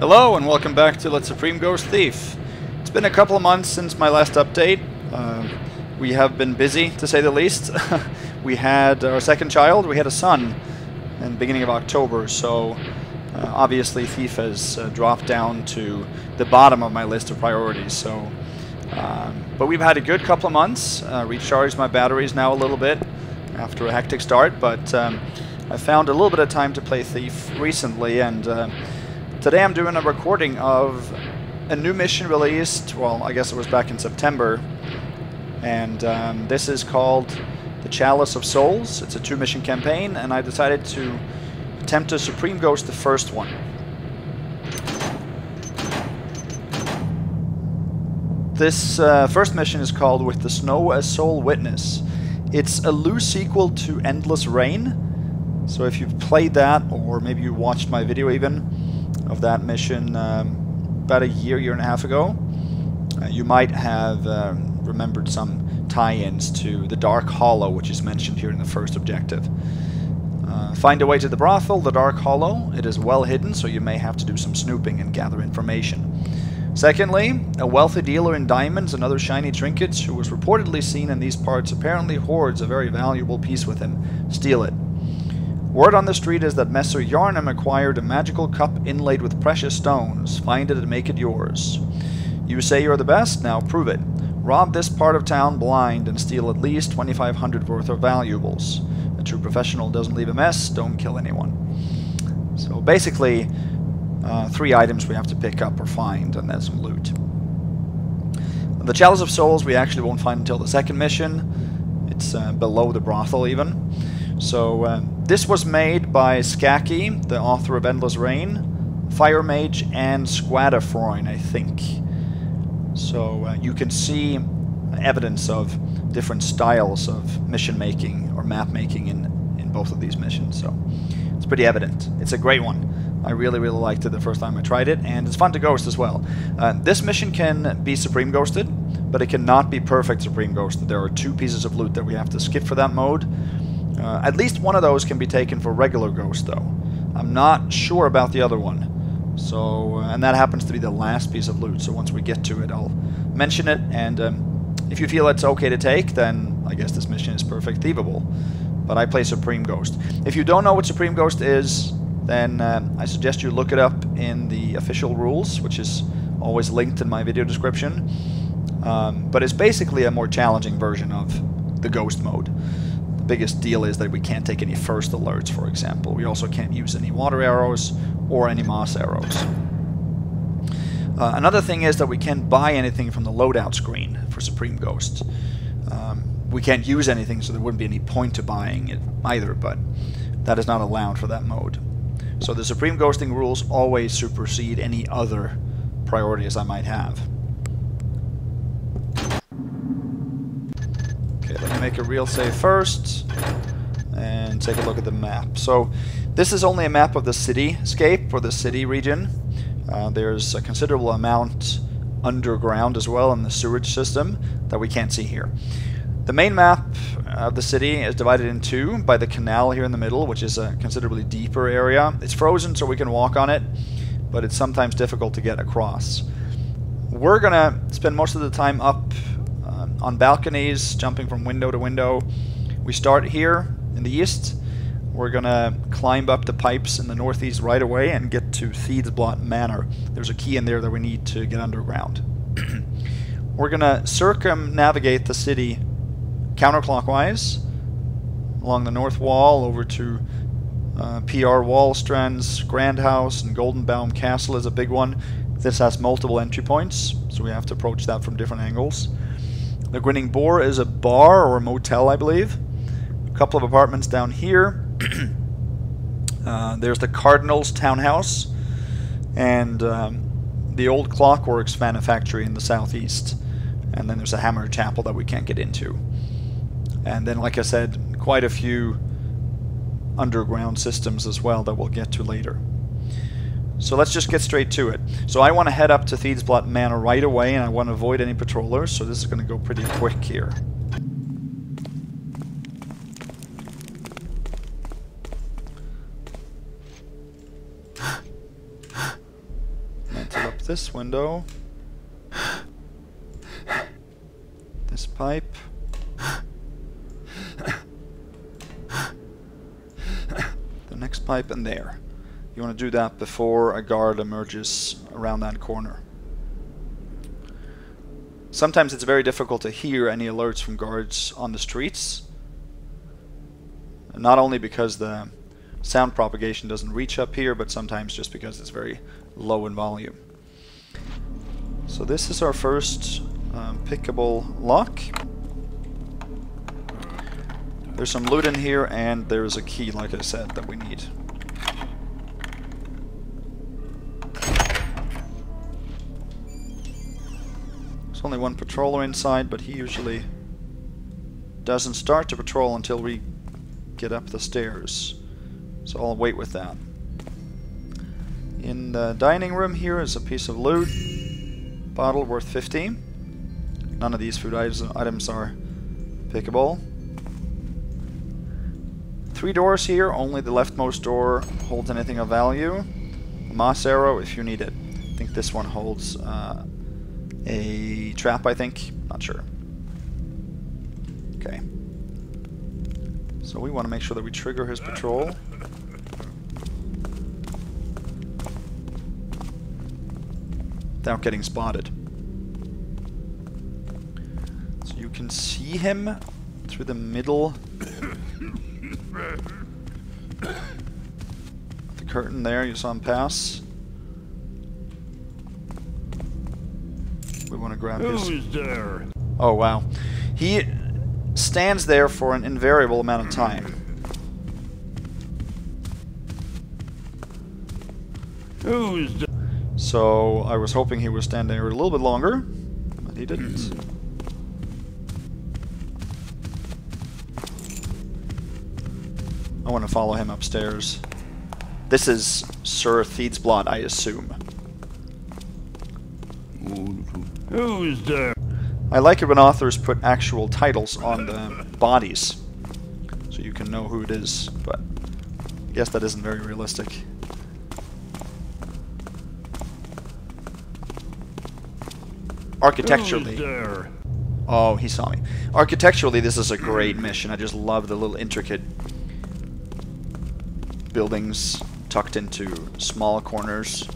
Hello and welcome back to Let Supreme Ghost Thief. It's been a couple of months since my last update. Uh, we have been busy, to say the least. we had our second child, we had a son in the beginning of October, so uh, obviously Thief has uh, dropped down to the bottom of my list of priorities. So, um, But we've had a good couple of months, uh, recharged my batteries now a little bit after a hectic start, but um, I found a little bit of time to play Thief recently, and uh, Today I'm doing a recording of a new mission released, well, I guess it was back in September, and um, this is called The Chalice of Souls. It's a two-mission campaign, and I decided to attempt to Supreme Ghost the first one. This uh, first mission is called With the Snow as Sole Witness. It's a loose sequel to Endless Rain, so if you've played that, or maybe you watched my video even, of that mission um, about a year, year and a half ago. Uh, you might have um, remembered some tie-ins to the Dark Hollow, which is mentioned here in the first objective. Uh, find a way to the brothel, the Dark Hollow. It is well hidden, so you may have to do some snooping and gather information. Secondly, a wealthy dealer in diamonds and other shiny trinkets who was reportedly seen in these parts apparently hoards a very valuable piece with him. Steal it. Word on the street is that Messer Yarnum acquired a magical cup inlaid with precious stones. Find it and make it yours. You say you're the best, now prove it. Rob this part of town blind and steal at least 2500 worth of valuables. A true professional doesn't leave a mess, don't kill anyone. So basically, uh, three items we have to pick up or find, and then some loot. The Chalice of Souls we actually won't find until the second mission. It's uh, below the brothel even. So um, this was made by Skacky, the author of Endless Rain, FireMage, and Squadafroin, I think. So uh, you can see evidence of different styles of mission making or map making in, in both of these missions. So it's pretty evident. It's a great one. I really, really liked it the first time I tried it, and it's fun to ghost as well. Uh, this mission can be Supreme Ghosted, but it cannot be Perfect Supreme Ghosted. There are two pieces of loot that we have to skip for that mode, uh, at least one of those can be taken for regular ghost, though. I'm not sure about the other one. So, uh, and that happens to be the last piece of loot, so once we get to it, I'll mention it, and um, if you feel it's okay to take, then I guess this mission is perfect thievable. But I play Supreme Ghost. If you don't know what Supreme Ghost is, then uh, I suggest you look it up in the official rules, which is always linked in my video description. Um, but it's basically a more challenging version of the Ghost mode biggest deal is that we can't take any first alerts, for example. We also can't use any water arrows or any moss arrows. Uh, another thing is that we can't buy anything from the loadout screen for Supreme Ghost. Um, we can't use anything, so there wouldn't be any point to buying it either, but that is not allowed for that mode. So the Supreme Ghosting rules always supersede any other priorities I might have. Make a real save first and take a look at the map. So this is only a map of the cityscape or the city region. Uh, there's a considerable amount underground as well in the sewage system that we can't see here. The main map of the city is divided in two by the canal here in the middle, which is a considerably deeper area. It's frozen so we can walk on it, but it's sometimes difficult to get across. We're to spend most of the time up on balconies, jumping from window to window. We start here in the east. We're going to climb up the pipes in the northeast right away and get to Theedsblot Manor. There's a key in there that we need to get underground. We're going to circumnavigate the city counterclockwise along the north wall over to uh, PR Walstrand's Grand House and Goldenbaum Castle is a big one. This has multiple entry points, so we have to approach that from different angles. The Grinning Boar is a bar or a motel, I believe. A couple of apartments down here. uh, there's the Cardinals Townhouse and um, the Old Clockworks Manufactory in the southeast. And then there's a Hammer Chapel that we can't get into. And then, like I said, quite a few underground systems as well that we'll get to later. So let's just get straight to it. So I want to head up to Theedsblot Manor right away, and I want to avoid any patrollers, so this is going to go pretty quick here. this window. This pipe. The next pipe and there. You want to do that before a guard emerges around that corner. Sometimes it's very difficult to hear any alerts from guards on the streets. Not only because the sound propagation doesn't reach up here, but sometimes just because it's very low in volume. So this is our first um, pickable lock. There's some loot in here, and there's a key, like I said, that we need. There's only one patroller inside, but he usually doesn't start to patrol until we get up the stairs. So I'll wait with that. In the dining room here is a piece of loot. Bottle worth 15. None of these food items are pickable. Three doors here, only the leftmost door holds anything of value. Moss arrow if you need it. I think this one holds uh, a trap, I think. Not sure. Okay. So we want to make sure that we trigger his patrol. Without getting spotted. So you can see him through the middle the curtain there, you saw him pass. We want to grab Who's his... there? Oh, wow. He stands there for an invariable amount of time. Who's there? So I was hoping he would stand there a little bit longer, but he didn't. I want to follow him upstairs. This is Sir Theedsblot, I assume. Who's there? I like it when authors put actual titles on the bodies, so you can know who it is, but I guess that isn't very realistic. Architecturally, oh, he saw me. Architecturally, this is a great mission. I just love the little intricate buildings tucked into small corners.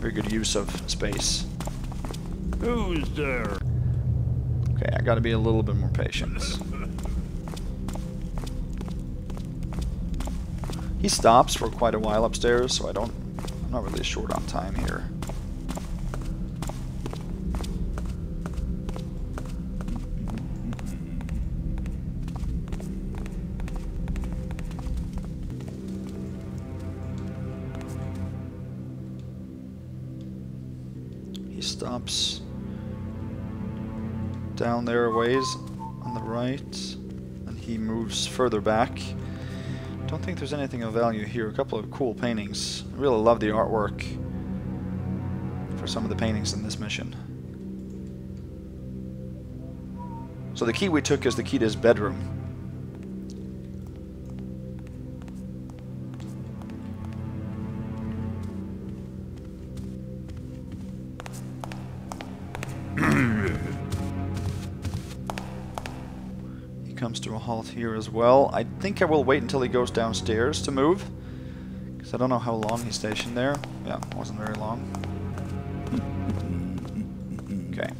Very good use of space. Who's there? Okay, I gotta be a little bit more patient. He stops for quite a while upstairs, so I don't... I'm not really short on time here. He stops down there a ways on the right, and he moves further back. Don't think there's anything of value here. A couple of cool paintings. I really love the artwork for some of the paintings in this mission. So the key we took is the key to his bedroom. Halt here as well. I think I will wait until he goes downstairs to move. Because I don't know how long he's stationed there. Yeah, wasn't very long. Okay.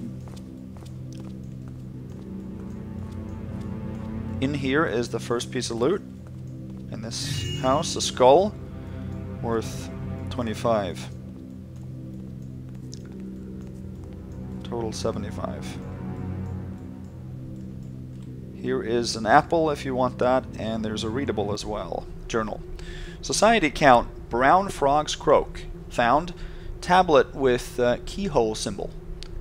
In here is the first piece of loot. In this house, a skull worth 25. Total 75. Here is an apple if you want that, and there's a readable as well. Journal. Society count brown frogs croak. Found tablet with uh, keyhole symbol.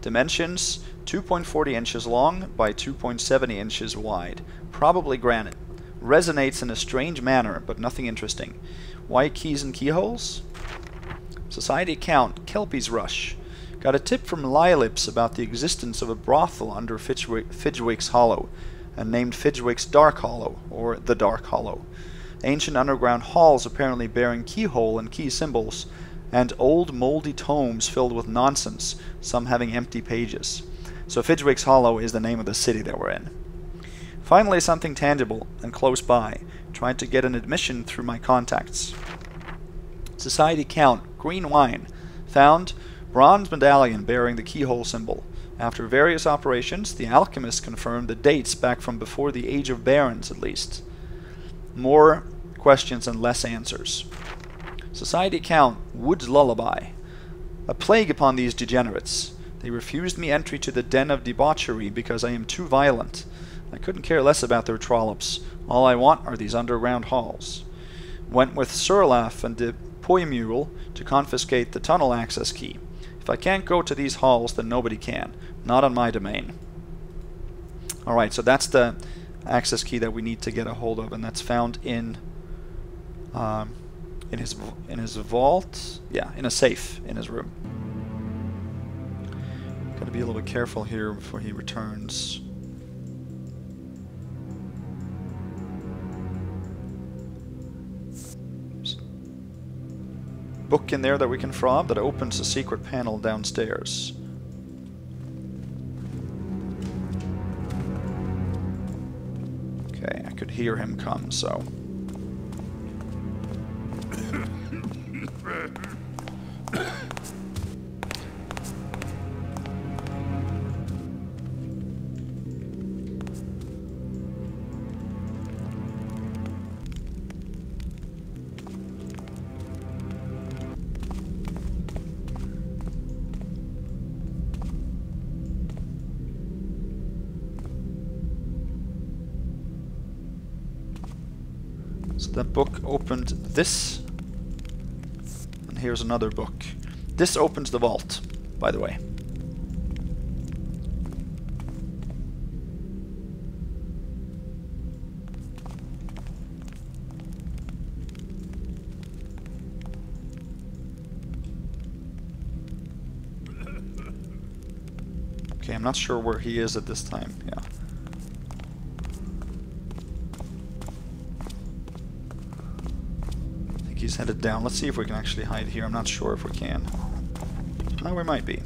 Dimensions 2.40 inches long by 2.70 inches wide. Probably granite. Resonates in a strange manner, but nothing interesting. Why keys and keyholes? Society count Kelpie's Rush. Got a tip from Lylips about the existence of a brothel under Fidgewick's Hollow and named Fidgewick's Dark Hollow, or the Dark Hollow. Ancient underground halls apparently bearing keyhole and key symbols, and old moldy tomes filled with nonsense, some having empty pages. So Fidgewick's Hollow is the name of the city that we're in. Finally, something tangible and close by. Tried to get an admission through my contacts. Society Count, green wine. Found bronze medallion bearing the keyhole symbol. After various operations, the alchemists confirmed the dates back from before the Age of Barons, at least. More questions and less answers. Society Count, Wood's Lullaby. A plague upon these degenerates. They refused me entry to the den of debauchery because I am too violent. I couldn't care less about their trollops. All I want are these underground halls. Went with Surlaf and the Poimule to confiscate the tunnel access key. If I can't go to these halls, then nobody can. Not on my domain. Alright, so that's the access key that we need to get a hold of, and that's found in um, in his in his vault. Yeah, in a safe in his room. Got to be a little bit careful here before he returns. Book in there that we can fob that opens a secret panel downstairs. Okay, I could hear him come. So opened this. And here's another book. This opens the vault, by the way. Okay, I'm not sure where he is at this time. Yeah. He's headed down. Let's see if we can actually hide here. I'm not sure if we can. Oh, we might be.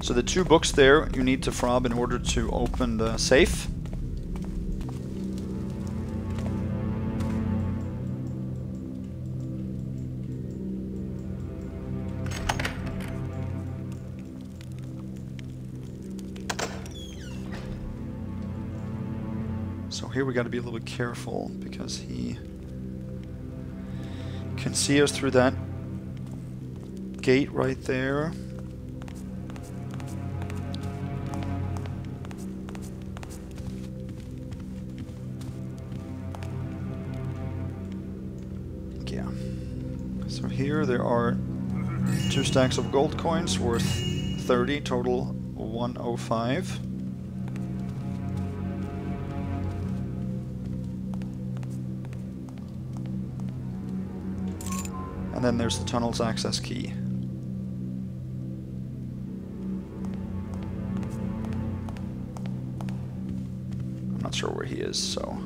So the two books there you need to fob in order to open the safe. Here we got to be a little bit careful because he can see us through that gate right there. Yeah. So here there are two stacks of gold coins worth 30, total 105. There's the tunnel's access key. I'm not sure where he is, so...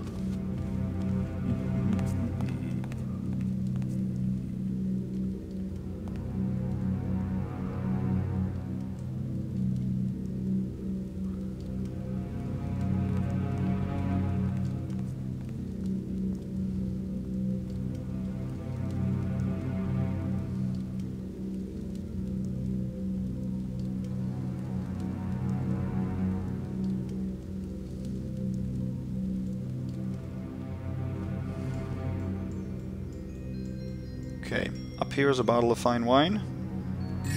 here is a bottle of fine wine,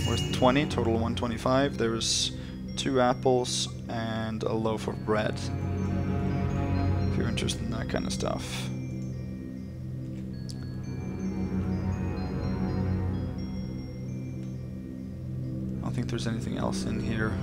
worth 20, total 125. There's two apples and a loaf of bread, if you're interested in that kind of stuff. I don't think there's anything else in here.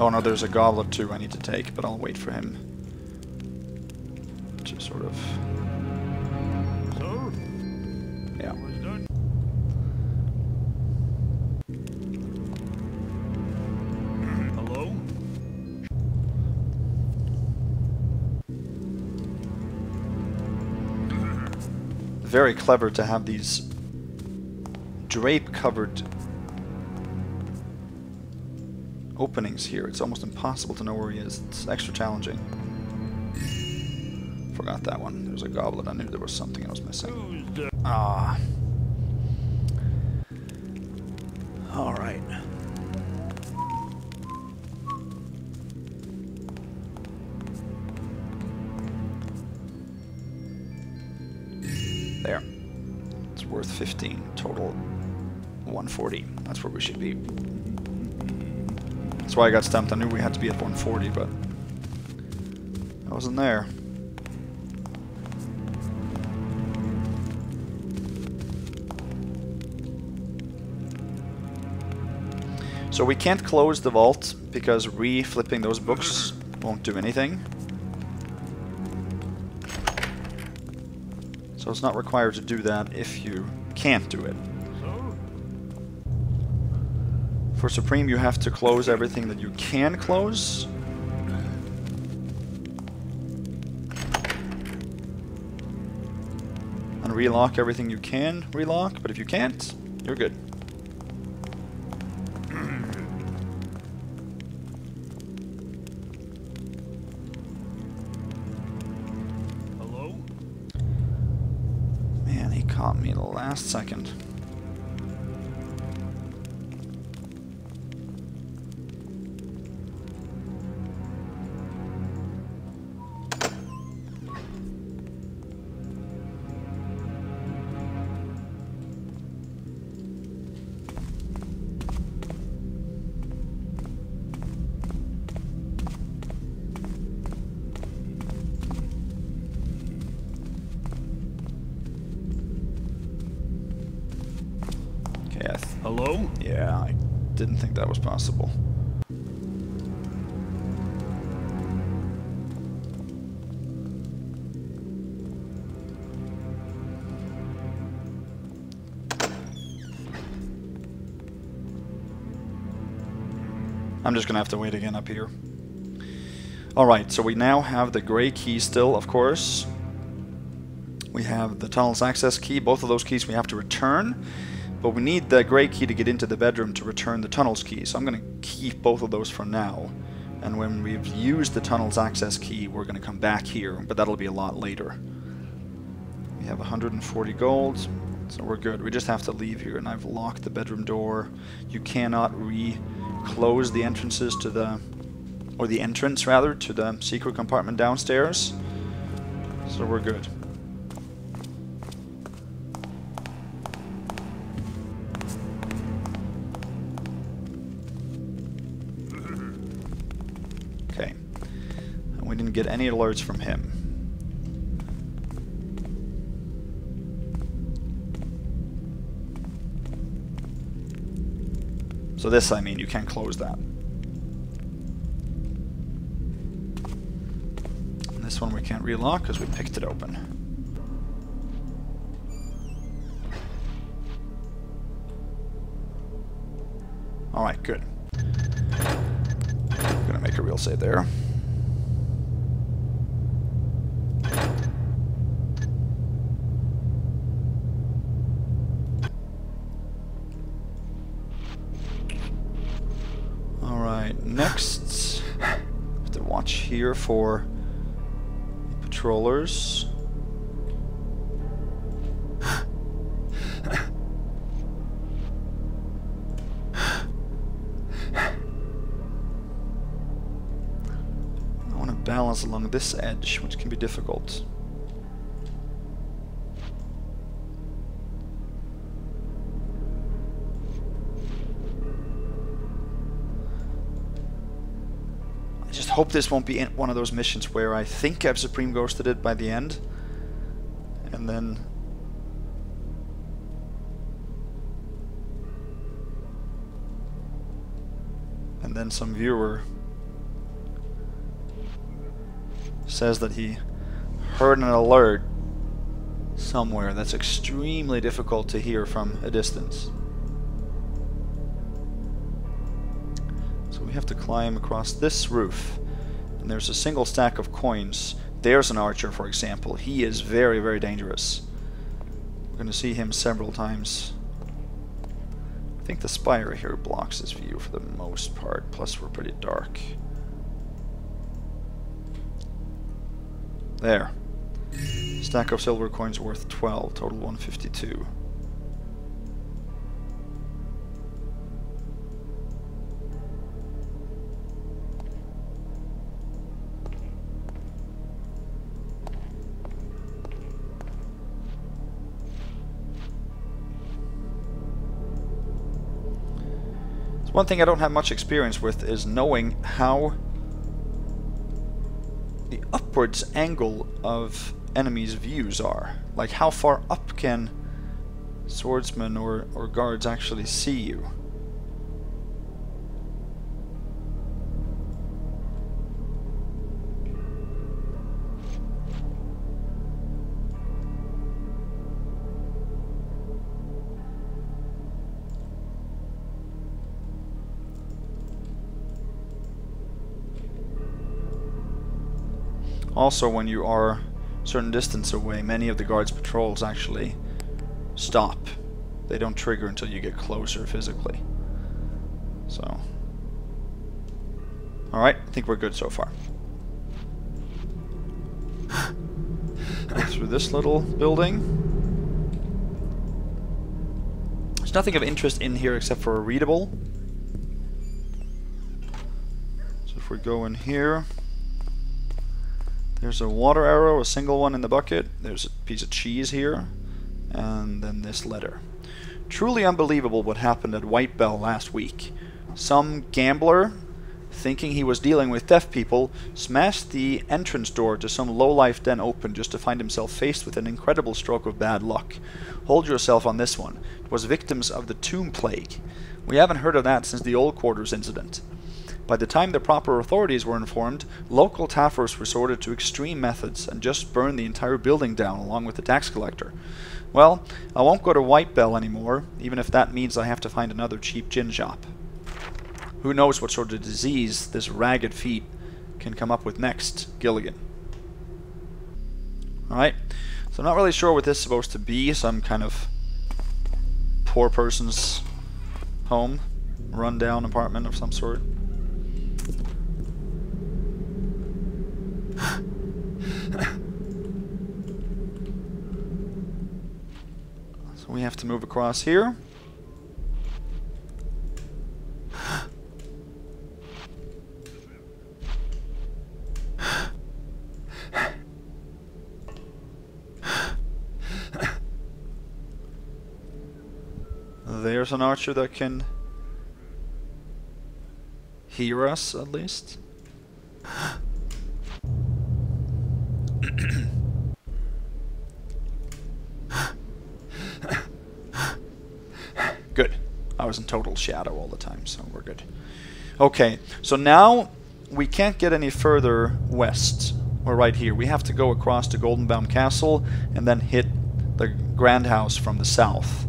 Oh no, there's a goblet too I need to take, but I'll wait for him to sort of... Sir? Yeah. Hello? Very clever to have these drape-covered openings here. It's almost impossible to know where he is. It's extra challenging. Forgot that one. There's a goblet. I knew there was something I was missing. Ah. All right. There. It's worth 15. Total 140. That's where we should be. That's why I got stumped. I knew we had to be at 140, but I wasn't there. So we can't close the vault because re-flipping those books won't do anything. So it's not required to do that if you can't do it. For Supreme you have to close everything that you can close. And relock everything you can relock, but if you can't, you're good. I'm just gonna have to wait again up here. Alright, so we now have the gray key still, of course. We have the tunnel's access key. Both of those keys we have to return. But we need the gray key to get into the bedroom to return the tunnel's key. So I'm going to keep both of those for now. And when we've used the tunnel's access key, we're going to come back here. But that'll be a lot later. We have 140 gold. So we're good. We just have to leave here. And I've locked the bedroom door. You cannot re-close the entrances to the... Or the entrance, rather, to the secret compartment downstairs. So we're good. Okay. And we didn't get any alerts from him. So this, I mean, you can't close that. And this one we can't relock because we picked it open. Alright, good. I'm Gonna make a real save there. For patrollers. I want to balance along this edge, which can be difficult. Hope this won't be one of those missions where I think I've Supreme Ghosted it by the end, And then and then some viewer says that he heard an alert somewhere that's extremely difficult to hear from a distance. To climb across this roof and there's a single stack of coins. There's an archer for example. He is very very dangerous. We're going to see him several times I think the spire here blocks his view for the most part, plus we're pretty dark. There. Stack of silver coins worth 12, total 152. One thing I don't have much experience with is knowing how the upwards angle of enemies' views are. Like how far up can swordsmen or, or guards actually see you. Also, when you are a certain distance away, many of the guards' patrols actually stop. They don't trigger until you get closer physically. So... Alright, I think we're good so far. Through this little building. There's nothing of interest in here except for a readable. So if we go in here... There's a water arrow, a single one in the bucket. There's a piece of cheese here. And then this letter. Truly unbelievable what happened at White Bell last week. Some gambler, thinking he was dealing with deaf people, smashed the entrance door to some low-life den open just to find himself faced with an incredible stroke of bad luck. Hold yourself on this one. It was victims of the tomb plague. We haven't heard of that since the old quarters incident. By the time the proper authorities were informed, local Taffers resorted to extreme methods and just burned the entire building down along with the tax collector. Well, I won't go to White Bell anymore, even if that means I have to find another cheap gin shop. Who knows what sort of disease this ragged feet can come up with next, Gilligan. Alright, so I'm not really sure what this is supposed to be, some kind of poor person's home, rundown apartment of some sort. So we have to move across here. There's an archer that can hear us, at least. good. I was in total shadow all the time, so we're good. Okay, so now we can't get any further west. We're right here. We have to go across to Goldenbaum Castle and then hit the Grand House from the south.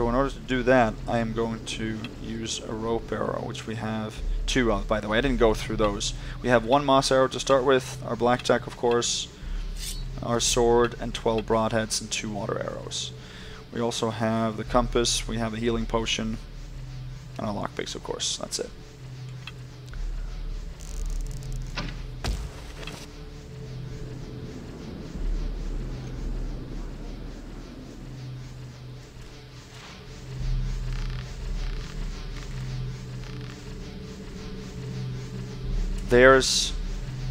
So in order to do that, I am going to use a rope arrow, which we have two of, by the way. I didn't go through those. We have one moss arrow to start with, our blackjack, of course, our sword, and 12 broadheads and two water arrows. We also have the compass, we have a healing potion, and our lockpicks, of course. That's it. There's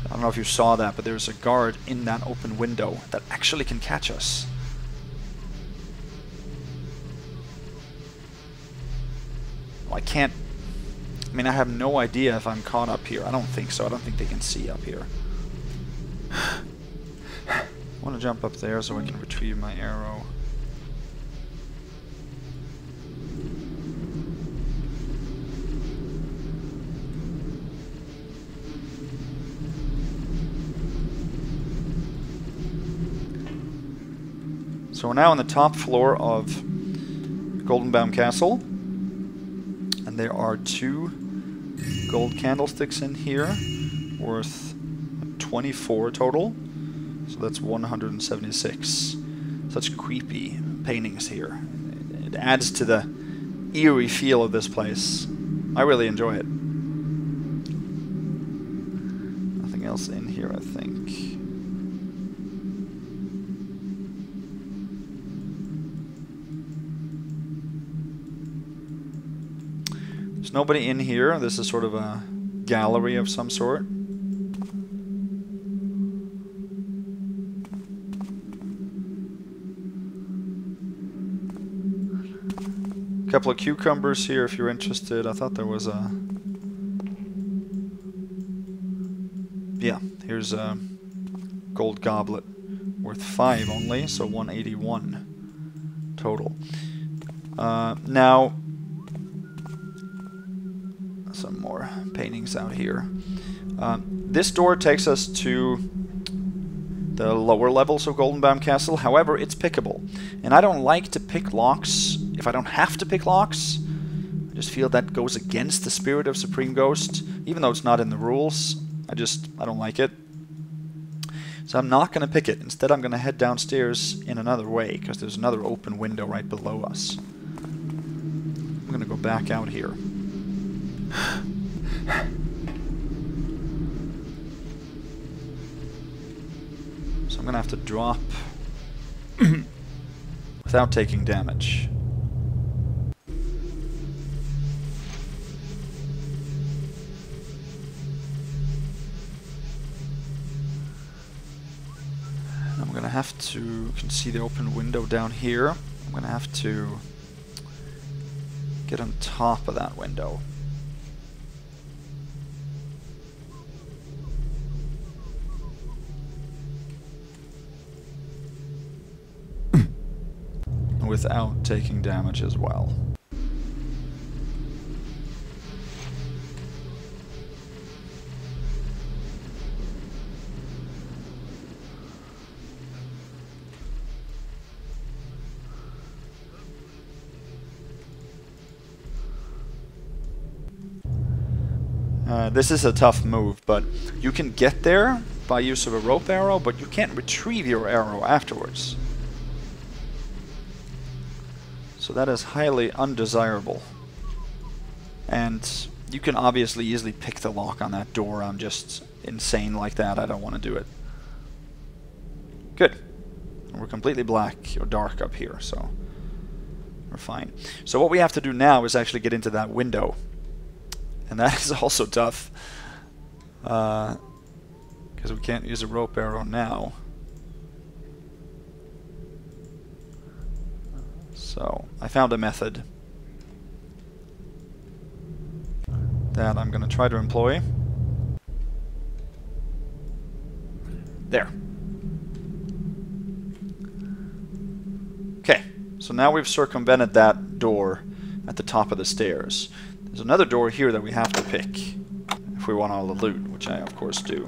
I don't know if you saw that, but there's a guard in that open window that actually can catch us. I can't... I mean, I have no idea if I'm caught up here. I don't think so. I don't think they can see up here. I want to jump up there so I can retrieve my arrow. So we're now on the top floor of Goldenbaum Castle. And there are two gold candlesticks in here, worth 24 total. So that's 176. Such creepy paintings here. It adds to the eerie feel of this place. I really enjoy it. Nothing else in here, I think. There's nobody in here. This is sort of a gallery of some sort. A couple of cucumbers here if you're interested. I thought there was a... Yeah, here's a gold goblet worth 5 only, so 181 total. Uh, now, some more out here. Um, this door takes us to the lower levels of Goldenbaum Castle. However, it's pickable. And I don't like to pick locks if I don't have to pick locks. I just feel that goes against the spirit of Supreme Ghost, even though it's not in the rules. I just, I don't like it. So I'm not going to pick it. Instead, I'm going to head downstairs in another way, because there's another open window right below us. I'm going to go back out here. I'm to have to drop without taking damage. I'm going to have to, you can see the open window down here. I'm to have to get on top of that window. Without taking damage as well. Uh, this is a tough move, but you can get there by use of a rope arrow, but you can't retrieve your arrow afterwards. So that is highly undesirable. And you can obviously easily pick the lock on that door. I'm just insane like that. I don't want to do it. Good. We're completely black or dark up here, so we're fine. So what we have to do now is actually get into that window. And that is also tough. Because uh, we can't use a rope arrow now. So I found a method that I'm going to try to employ. There. Okay, so now we've circumvented that door at the top of the stairs. There's another door here that we have to pick if we want all the loot, which I of course do.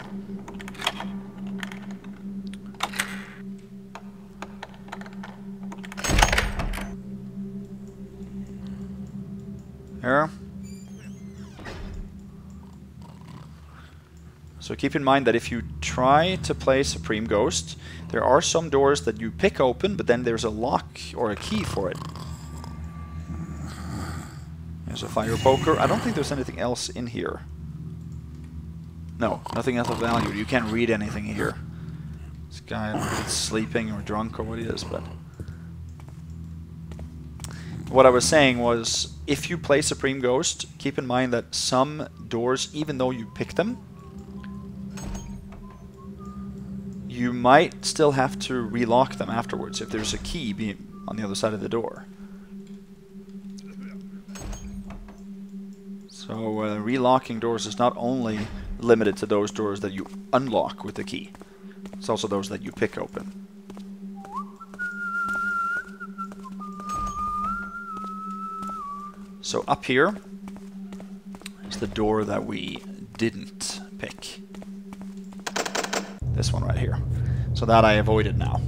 Here. So keep in mind that if you try to play Supreme Ghost, there are some doors that you pick open, but then there's a lock or a key for it. There's a fire poker. I don't think there's anything else in here. No, nothing else of value. You can't read anything here. This guy, I don't know if he's sleeping or drunk or what he is, but... What I was saying was, if you play Supreme Ghost, keep in mind that some doors, even though you pick them, you might still have to relock them afterwards if there's a key being on the other side of the door. So uh, relocking doors is not only limited to those doors that you unlock with the key. It's also those that you pick open. So up here is the door that we didn't pick. This one right here. So that I avoided now.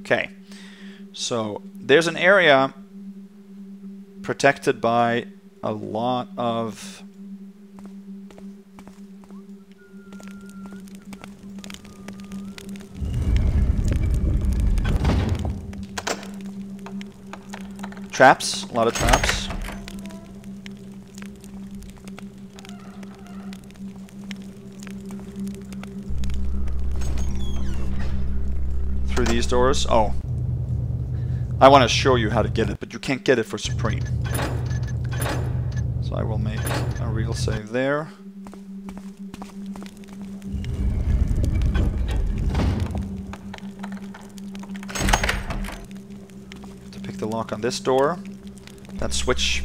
Okay. So there's an area protected by a lot of traps, a lot of traps. Through these doors. Oh. I want to show you how to get it, but you can't get it for Supreme. So I will make a real save there. Lock on this door. That switch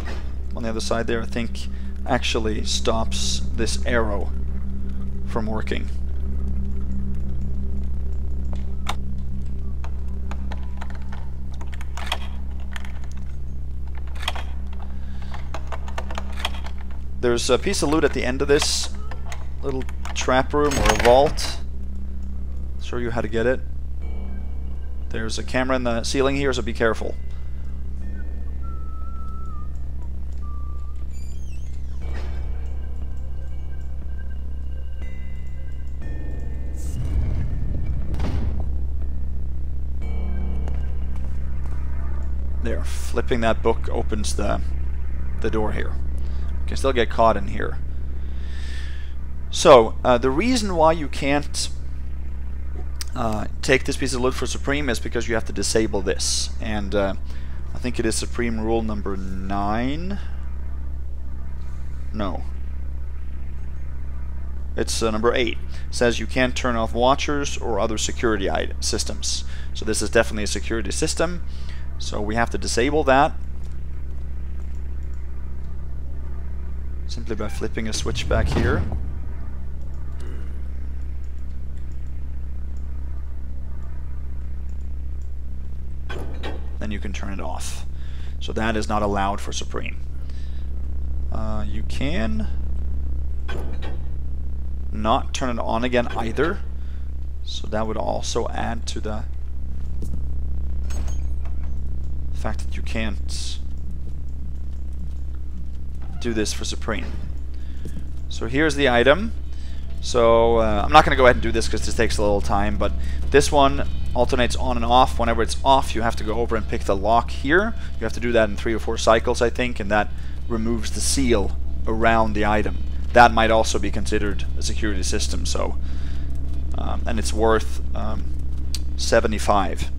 on the other side there, I think, actually stops this arrow from working. There's a piece of loot at the end of this little trap room or a vault. Show you how to get it. There's a camera in the ceiling here, so be careful. Flipping that book opens the the door here. You can still get caught in here. So, uh, the reason why you can't uh, take this piece of loot for Supreme is because you have to disable this. And uh, I think it is Supreme rule number 9. No. It's uh, number 8. It says you can't turn off watchers or other security systems. So this is definitely a security system. So we have to disable that. Simply by flipping a switch back here. Then you can turn it off. So that is not allowed for Supreme. Uh, you can not turn it on again either. So that would also add to the fact that you can't do this for Supreme. So here's the item. So uh, I'm not going to go ahead and do this because this takes a little time, but this one alternates on and off. Whenever it's off, you have to go over and pick the lock here. You have to do that in three or four cycles, I think, and that removes the seal around the item. That might also be considered a security system, so um, and it's worth um, 75.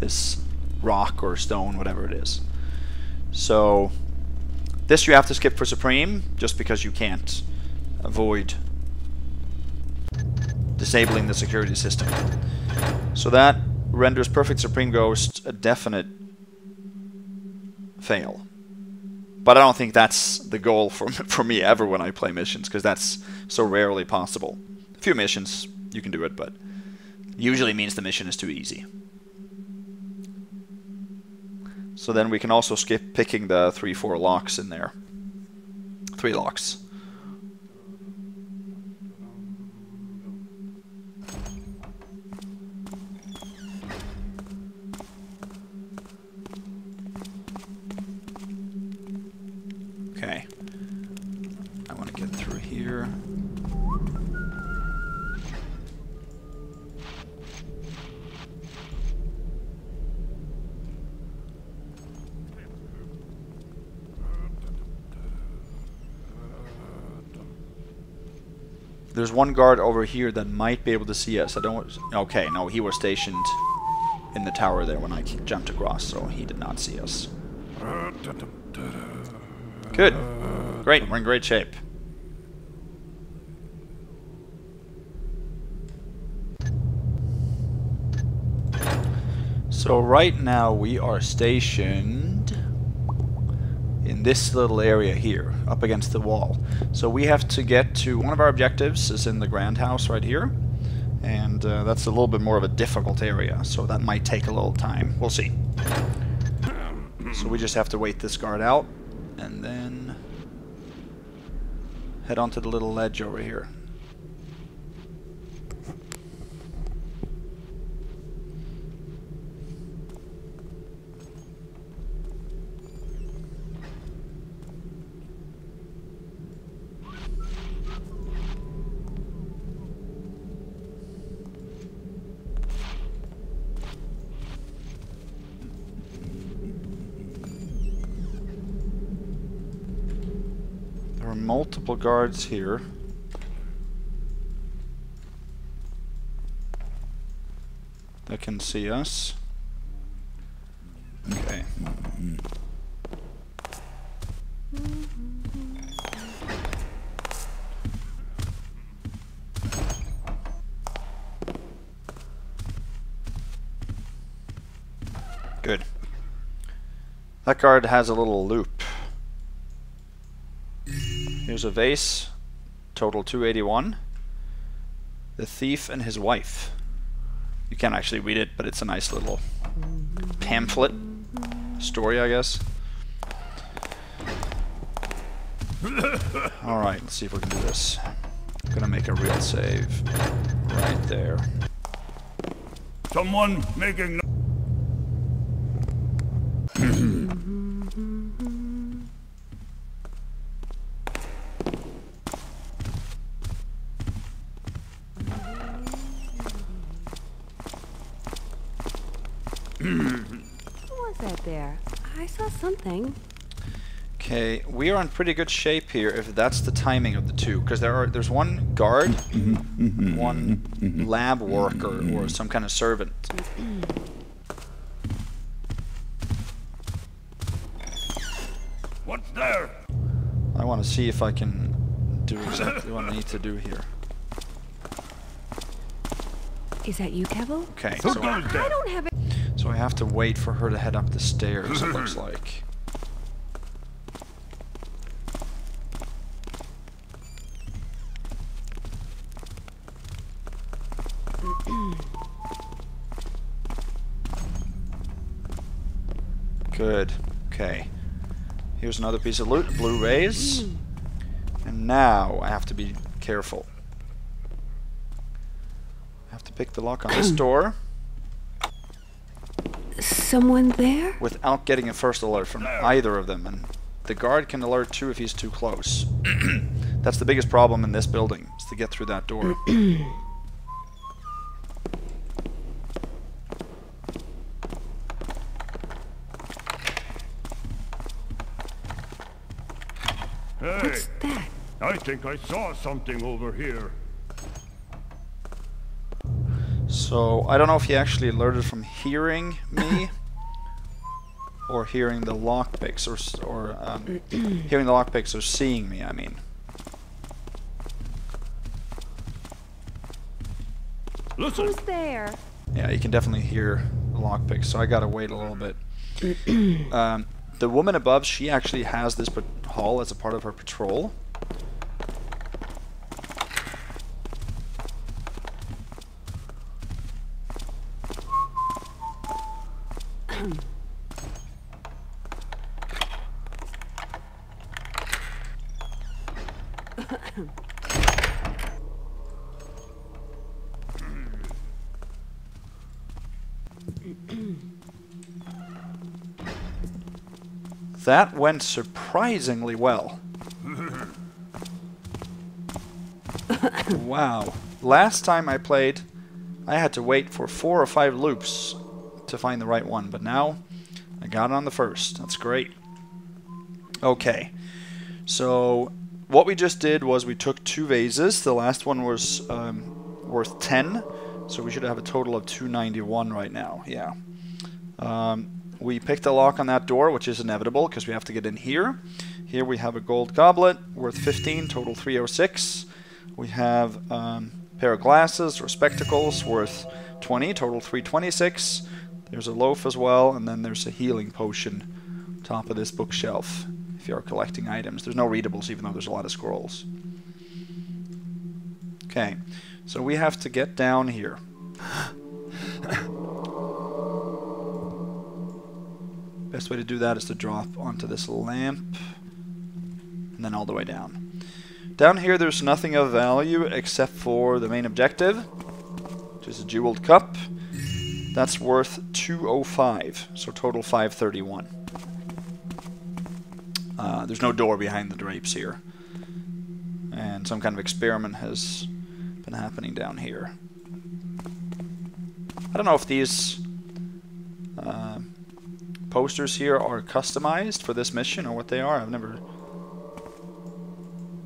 This rock or stone, whatever it is. So this you have to skip for Supreme, just because you can't avoid disabling the security system. So that renders Perfect Supreme Ghost a definite fail. But I don't think that's the goal for, for me ever when I play missions, because that's so rarely possible. A few missions, you can do it, but usually means the mission is too easy. So then we can also skip picking the 3-4 locks in there. Three locks. Okay. I want to get through here. There's one guard over here that might be able to see us. I don't... Okay, no, he was stationed in the tower there when I jumped across, so he did not see us. Good. Great, we're in great shape. So right now we are stationed this little area here, up against the wall. So we have to get to one of our objectives is in the grand house right here, and uh, that's a little bit more of a difficult area, so that might take a little time. We'll see. So we just have to wait this guard out, and then head onto the little ledge over here. There are multiple guards here. That can see us. Okay. Good. That guard has a little loop. Here's a vase, total 281. The thief and his wife. You can't actually read it, but it's a nice little pamphlet story, I guess. Alright, let's see if we can do this. I'm Gonna make a real save. Right there. Someone making. What was that there? I saw something. Okay, we are in pretty good shape here if that's the timing of the two, because there are there's one guard, one lab worker, or some kind of servant. What's there? I want to see if I can do exactly what I need to do here. Is that you, Kevo? Okay, so goes I don't have it. so I have to wait for her to head up the stairs. It looks like. Good. Okay. Here's another piece of loot, blue rays. And now I have to be careful. I have to pick the lock on this door Someone there? without getting a first alert from either of them. And the guard can alert too if he's too close. That's the biggest problem in this building, is to get through that door. Hey, What's that? I think I saw something over here. So I don't know if he actually alerted from hearing me or hearing the lockpicks or or um, hearing the lockpicks or seeing me. I mean, Listen, Who's there? yeah, you can definitely hear the lockpicks. So I gotta wait a little bit. um, the woman above, she actually has this hall as a part of her patrol. That went surprisingly well. wow. Last time I played, I had to wait for four or five loops to find the right one, but now I got it on the first. That's great. Okay. So, what we just did was we took two vases. The last one was um, worth 10, so we should have a total of 291 right now. Yeah. Um, we picked a lock on that door, which is inevitable because we have to get in here. Here we have a gold goblet worth 15, total 306. We have um, a pair of glasses or spectacles worth 20, total 326. There's a loaf as well, and then there's a healing potion top of this bookshelf. if you're collecting items. There's no readables, even though there's a lot of scrolls. Okay, so we have to get down here. Best way to do that is to drop onto this lamp and then all the way down. Down here there's nothing of value except for the main objective, which is a jeweled cup. That's worth 205, so total 531. Uh, there's no door behind the drapes here. And some kind of experiment has been happening down here. I don't know if these posters here are customized for this mission or what they are. I've never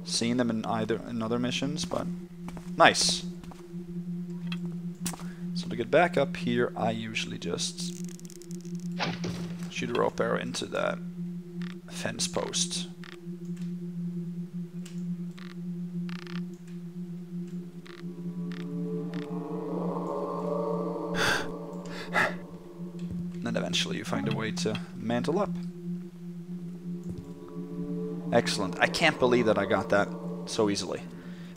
seen them in either in other missions, but nice. So to get back up here, I usually just shoot a rope arrow into that fence post. then eventually you find a way to mantle up. Excellent. I can't believe that I got that so easily.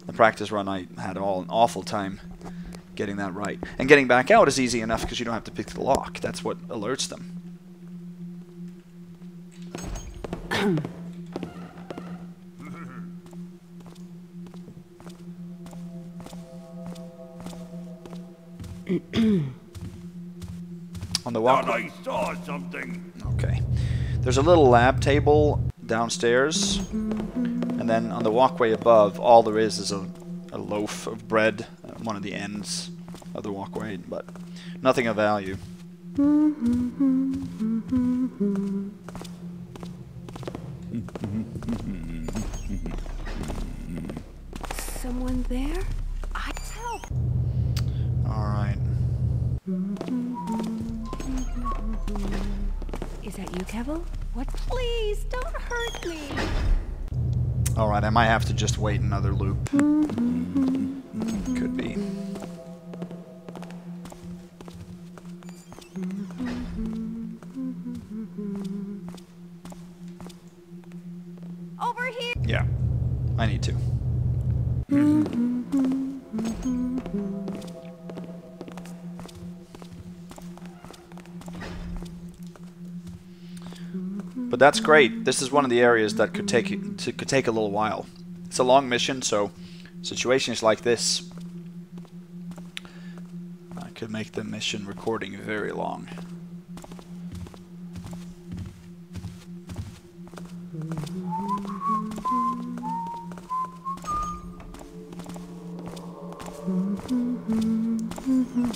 The practice run, I had all an awful time getting that right. And getting back out is easy enough because you don't have to pick the lock. That's what alerts them. On the walk. I saw something. Okay. There's a little lab table downstairs, and then on the walkway above, all there is is a, a loaf of bread at one of the ends of the walkway, but nothing of value. Someone there? I help. Alright. Is that you, Kevel? What? Please don't hurt me. Alright, I might have to just wait another loop. Could be. Over here. Yeah. I need to. Hmm. But that's great. This is one of the areas that could take could take a little while. It's a long mission, so situations like this uh, could make the mission recording very long.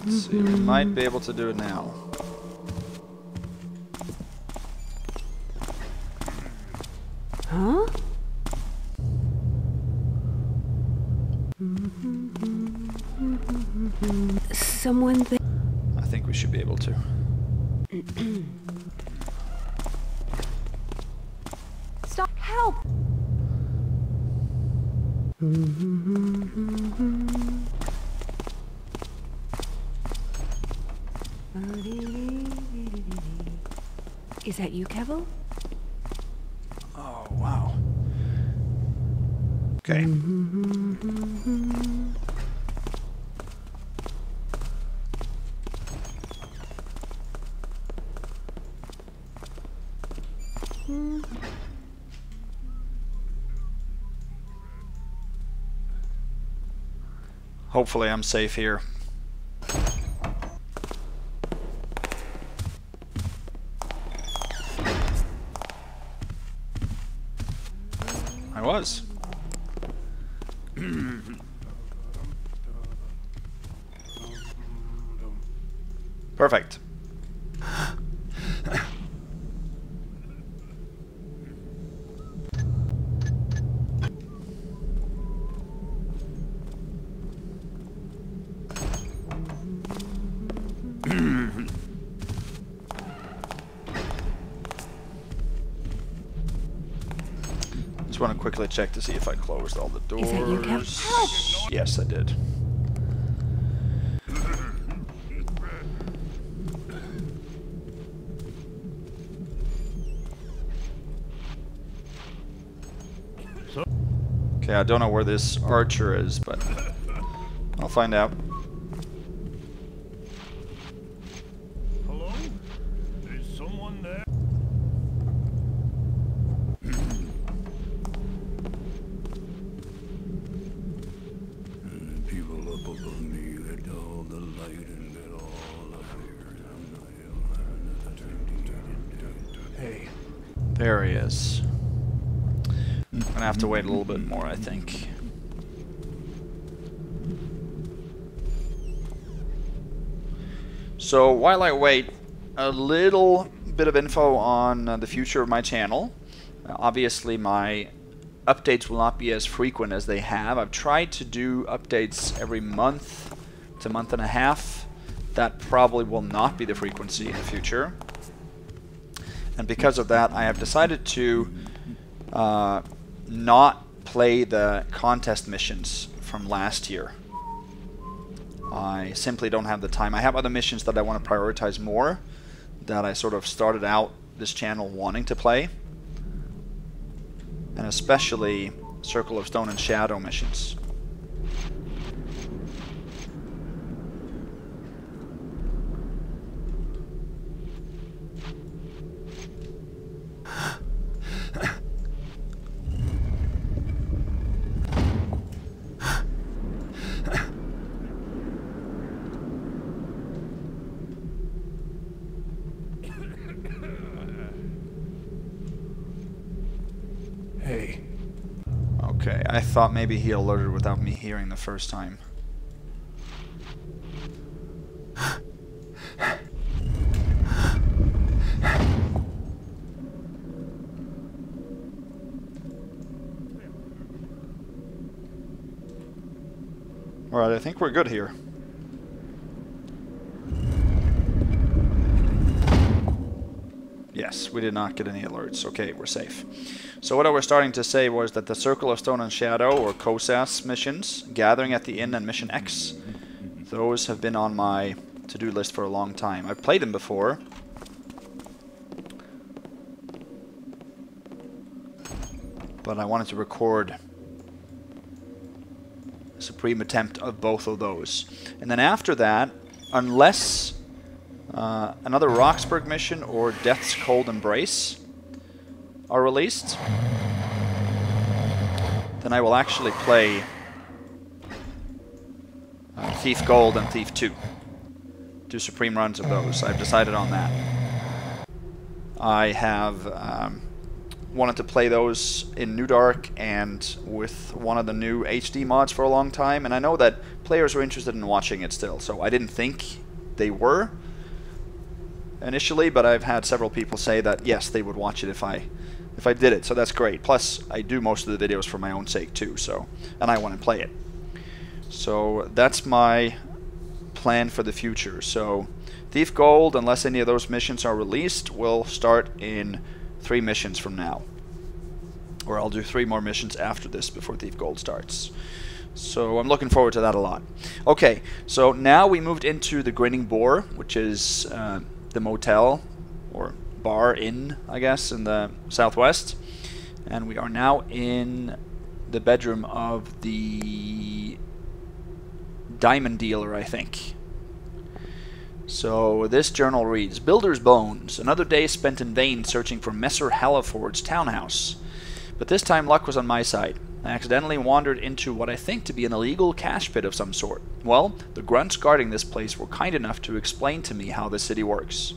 Let's see, we might be able to do it now. Huh? Someone there. I think we should be able to. Stop! Help! Is that you, Kevel? Oh, wow. Okay. Hopefully I'm safe here. I was. Perfect. quickly check to see if I closed all the doors. Is that you, Yes, I did. Okay, I don't know where this archer is, but I'll find out. To wait a little bit more, I think. So while I wait, a little bit of info on uh, the future of my channel. Uh, obviously, my updates will not be as frequent as they have. I've tried to do updates every month to month and a half. That probably will not be the frequency in the future. And because of that, I have decided to uh, not play the contest missions from last year. I simply don't have the time. I have other missions that I want to prioritize more that I sort of started out this channel wanting to play. And especially Circle of Stone and Shadow missions. Hey. Okay, I thought maybe he alerted without me hearing the first time. Alright, I think we're good here. Yes, did not get any alerts. Okay, we're safe. So what I was starting to say was that the Circle of Stone and Shadow, or COSAS missions, Gathering at the Inn and Mission X, those have been on my to-do list for a long time. I've played them before. But I wanted to record a supreme attempt of both of those. And then after that, unless uh, another Rocksbourg mission or Death's Cold Embrace are released, then I will actually play uh, Thief Gold and Thief 2. Do supreme runs of those. I've decided on that. I have um, wanted to play those in New Dark and with one of the new HD mods for a long time, and I know that players are interested in watching it still, so I didn't think they were initially, but I've had several people say that yes, they would watch it if I if I did it. So that's great. Plus, I do most of the videos for my own sake too. So, and I want to play it. So that's my plan for the future. So, Thief Gold, unless any of those missions are released, will start in three missions from now. Or I'll do three more missions after this before Thief Gold starts. So I'm looking forward to that a lot. Okay, so now we moved into the Grinning Boar, which is uh, the motel or bar inn, I guess, in the southwest. And we are now in the bedroom of the diamond dealer, I think. So this journal reads Builder's Bones, another day spent in vain searching for Messer Halliford's townhouse. But this time luck was on my side. I accidentally wandered into what I think to be an illegal cash pit of some sort. Well, the grunts guarding this place were kind enough to explain to me how the city works.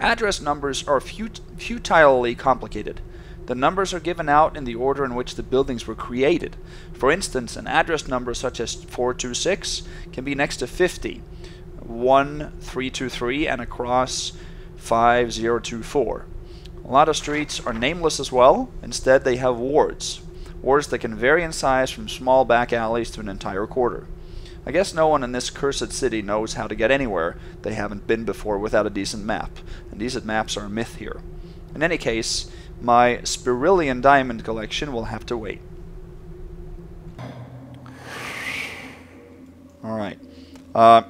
Address numbers are fut futilely complicated. The numbers are given out in the order in which the buildings were created. For instance, an address number such as 426 can be next to 50, 1323, and across 5024. A lot of streets are nameless as well. Instead, they have wards. Wards that can vary in size from small back alleys to an entire quarter. I guess no one in this cursed city knows how to get anywhere they haven't been before without a decent map, and decent maps are a myth here. In any case, my Spirillian diamond collection will have to wait. Alright. Uh,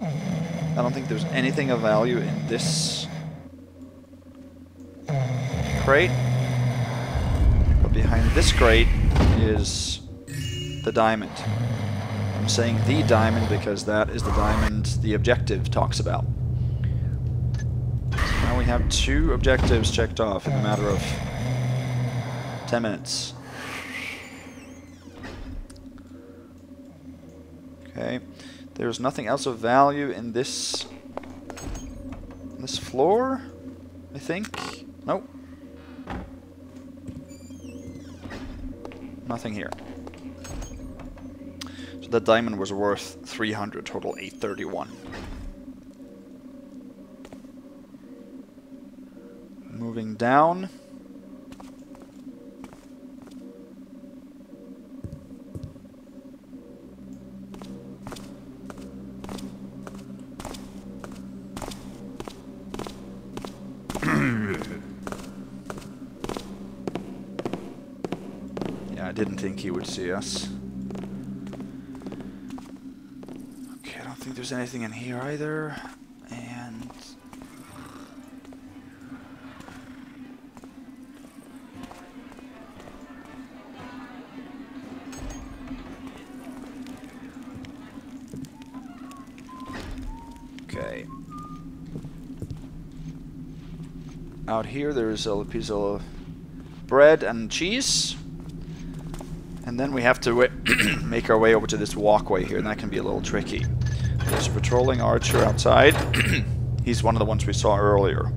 I don't think there's anything of value in this crate. But behind this crate is the diamond. I'm saying the diamond because that is the diamond the objective talks about. So now we have two objectives checked off in a matter of 10 minutes. Okay, there's nothing else of value in this this floor, I think. Nope. Nothing here. So that diamond was worth 300, total 831. Moving down. Yeah, I didn't think he would see us. Okay, I don't think there's anything in here either. And... Okay. Out here there's a piece of bread and cheese. And then we have to make our way over to this walkway here, and that can be a little tricky. There's a patrolling archer outside. He's one of the ones we saw earlier.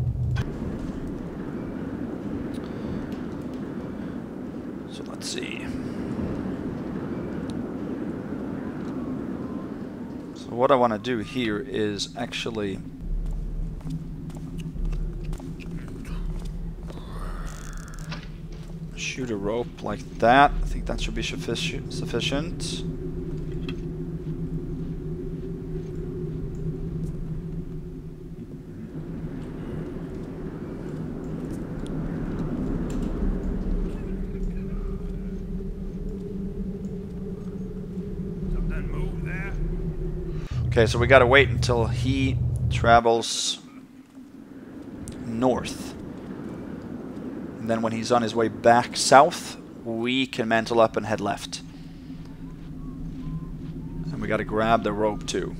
So let's see. So what I want to do here is actually shoot a rope like that. That should be suffici- sufficient. Okay, so we gotta wait until he travels north. And then when he's on his way back south, we can mantle up and head left. And we gotta grab the rope too.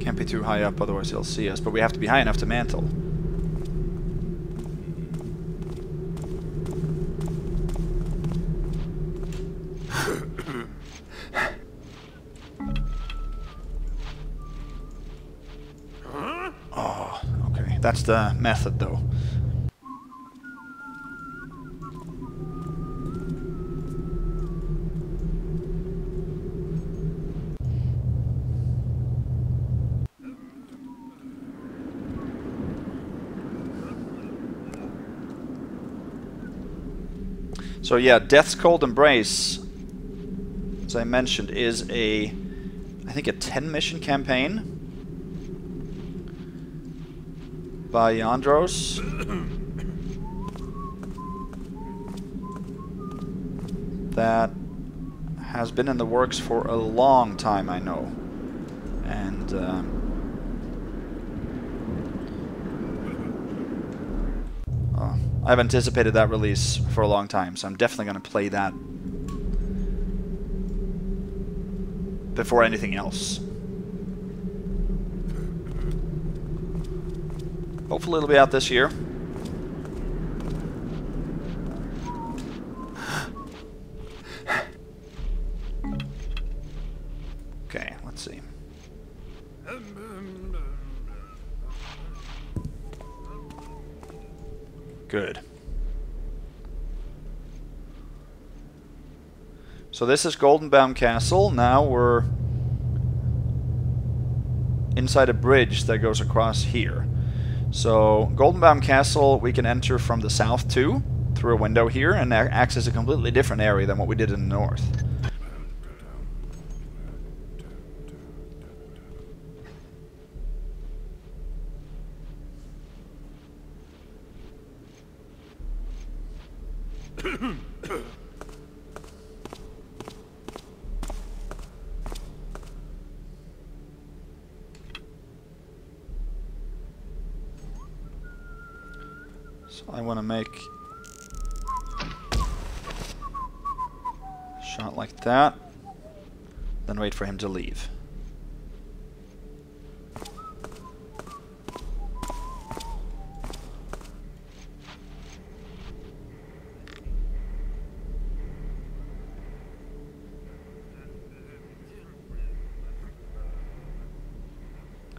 Can't be too high up, otherwise he'll see us. But we have to be high enough to mantle. Oh, okay. That's the method, though. So yeah, Death's Cold Embrace, as I mentioned, is a, I think a 10 mission campaign by Yandros. that has been in the works for a long time, I know. And um, uh, I've anticipated that release for a long time, so I'm definitely going to play that before anything else. Hopefully it'll be out this year. So this is Goldenbaum Castle. Now we're inside a bridge that goes across here. So Goldenbaum Castle we can enter from the south too, through a window here, and a- access a completely different area than what we did in the north. Then wait for him to leave.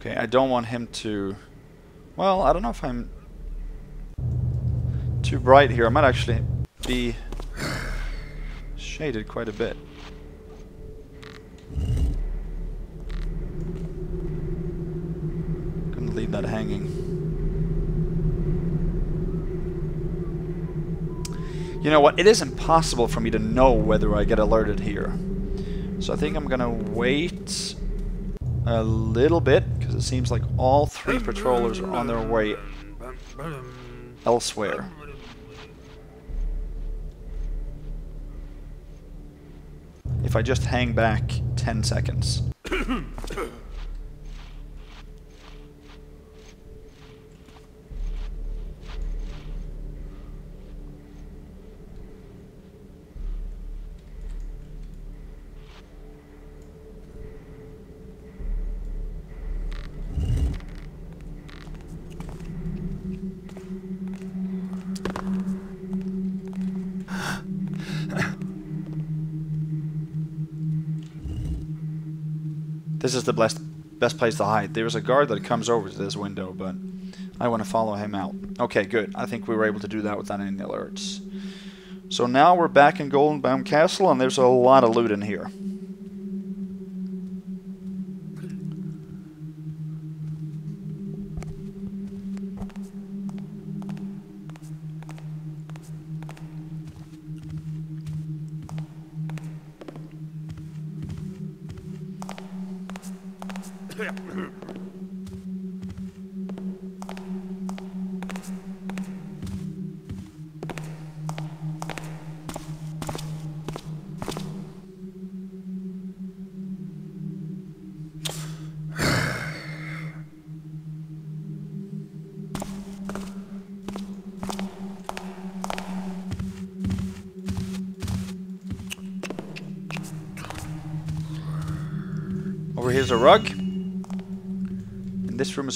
Okay, I don't want him to... Well, I don't know if I'm too bright here. I might actually be shaded quite a bit. Gonna leave that hanging. You know what? It is impossible for me to know whether I get alerted here. So I think I'm gonna wait a little bit because it seems like all three patrollers are on their way elsewhere. If I just hang back 10 seconds. This is the best best place to hide. There's a guard that comes over to this window, but I want to follow him out. Okay, good. I think we were able to do that without any alerts. So now we're back in Goldenbaum Castle, and there's a lot of loot in here.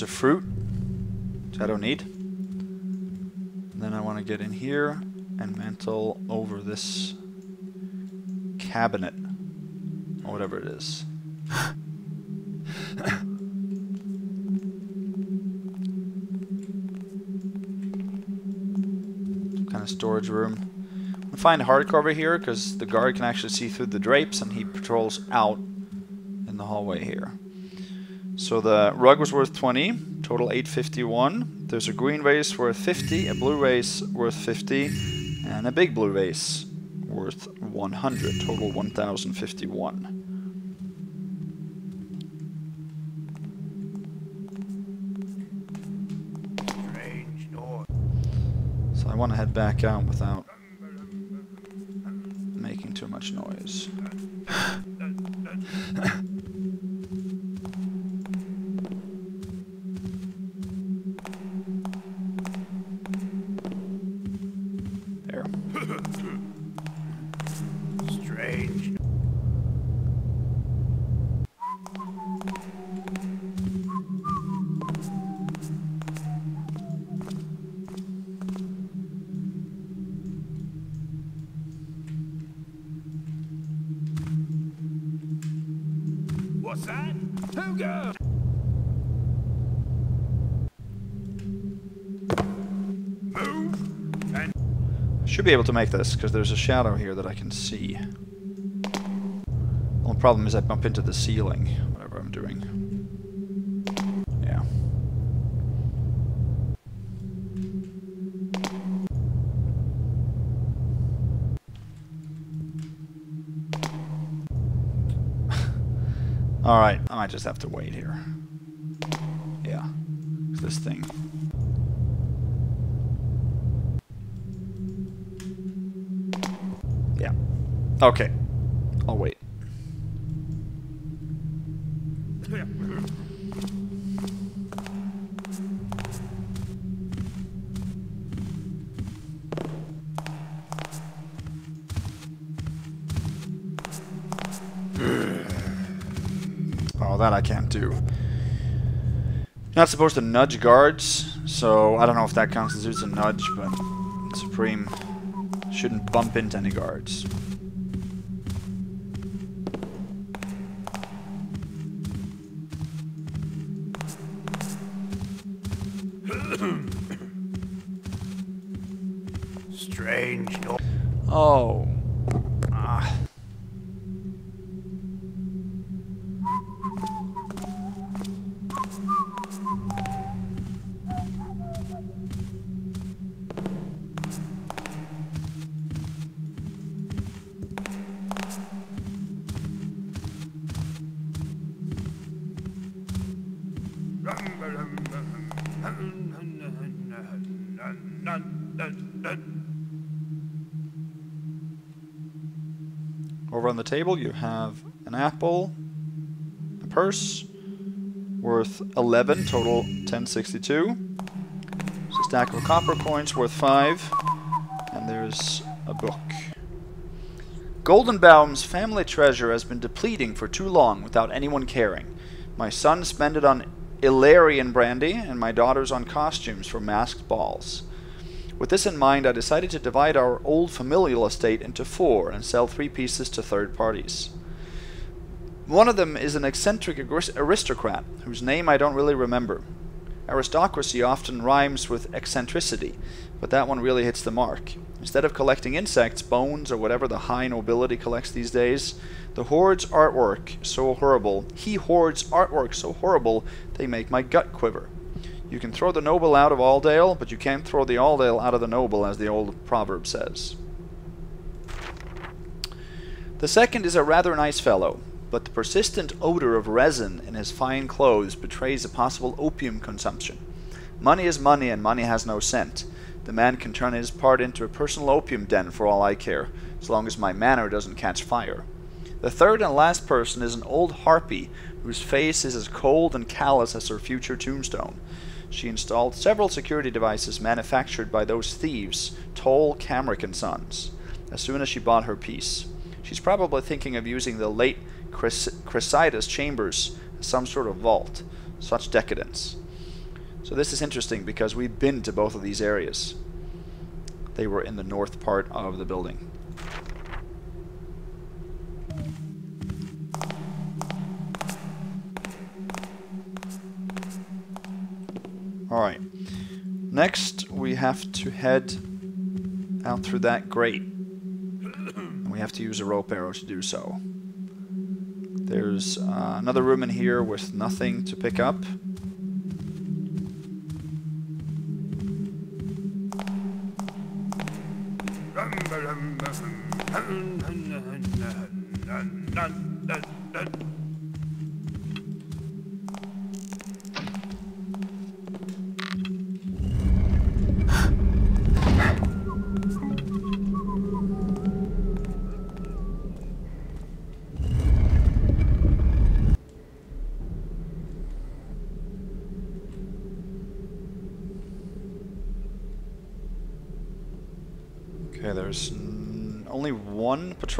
A fruit, which I don't need. And then I want to get in here and mantle over this cabinet, or whatever it is. Kind of storage room. I find hardcover here because the guard can actually see through the drapes and he patrols out in the hallway here. So the rug was worth 20, total 851. There's a green vase worth 50, a blue vase worth 50, and a big blue vase worth 100, total 1051. So I want to head back out without making too much noise. Should be able to make this, because there's a shadow here that I can see. Only problem is I bump into the ceiling, whatever I'm doing. Yeah. Alright, I might just have to wait here. Yeah. This thing. Okay. I'll wait. Oh, that I can't do. Not supposed to nudge guards, so I don't know if that constitutes a nudge, but Supreme shouldn't bump into any guards. You have an apple, a purse worth 11, total 1062. There's a stack of copper coins worth 5, and there's a book. Goldenbaum's family treasure has been depleting for too long without anyone caring. My son spent it on Illyrian brandy, and my daughters on costumes for masked balls. With this in mind, I decided to divide our old familial estate into four and sell three pieces to third parties. One of them is an eccentric aristocrat, whose name I don't really remember. Aristocracy often rhymes with eccentricity, but that one really hits the mark. Instead of collecting insects, bones, or whatever the high nobility collects these days, the hoards artwork so horrible, he hoards artwork so horrible, they make my gut quiver. You can throw the noble out of Aldale, but you can't throw the Aldale out of the noble, as the old proverb says. The second is a rather nice fellow, but the persistent odor of resin in his fine clothes betrays a possible opium consumption. Money is money, and money has no scent. The man can turn his part into a personal opium den for all I care, as long as my manor doesn't catch fire. The third and last person is an old harpy whose face is as cold and callous as her future tombstone. She installed several security devices manufactured by those thieves, Toll, Camrick, and Sons, as soon as she bought her piece. She's probably thinking of using the late Chris- Chrysaidas chambers as some sort of vault. Such decadence. So this is interesting because we've been to both of these areas. They were in the north part of the building. Alright. Next, we have to head out through that grate. And we have to use a rope arrow to do so. There's uh, another room in here with nothing to pick up.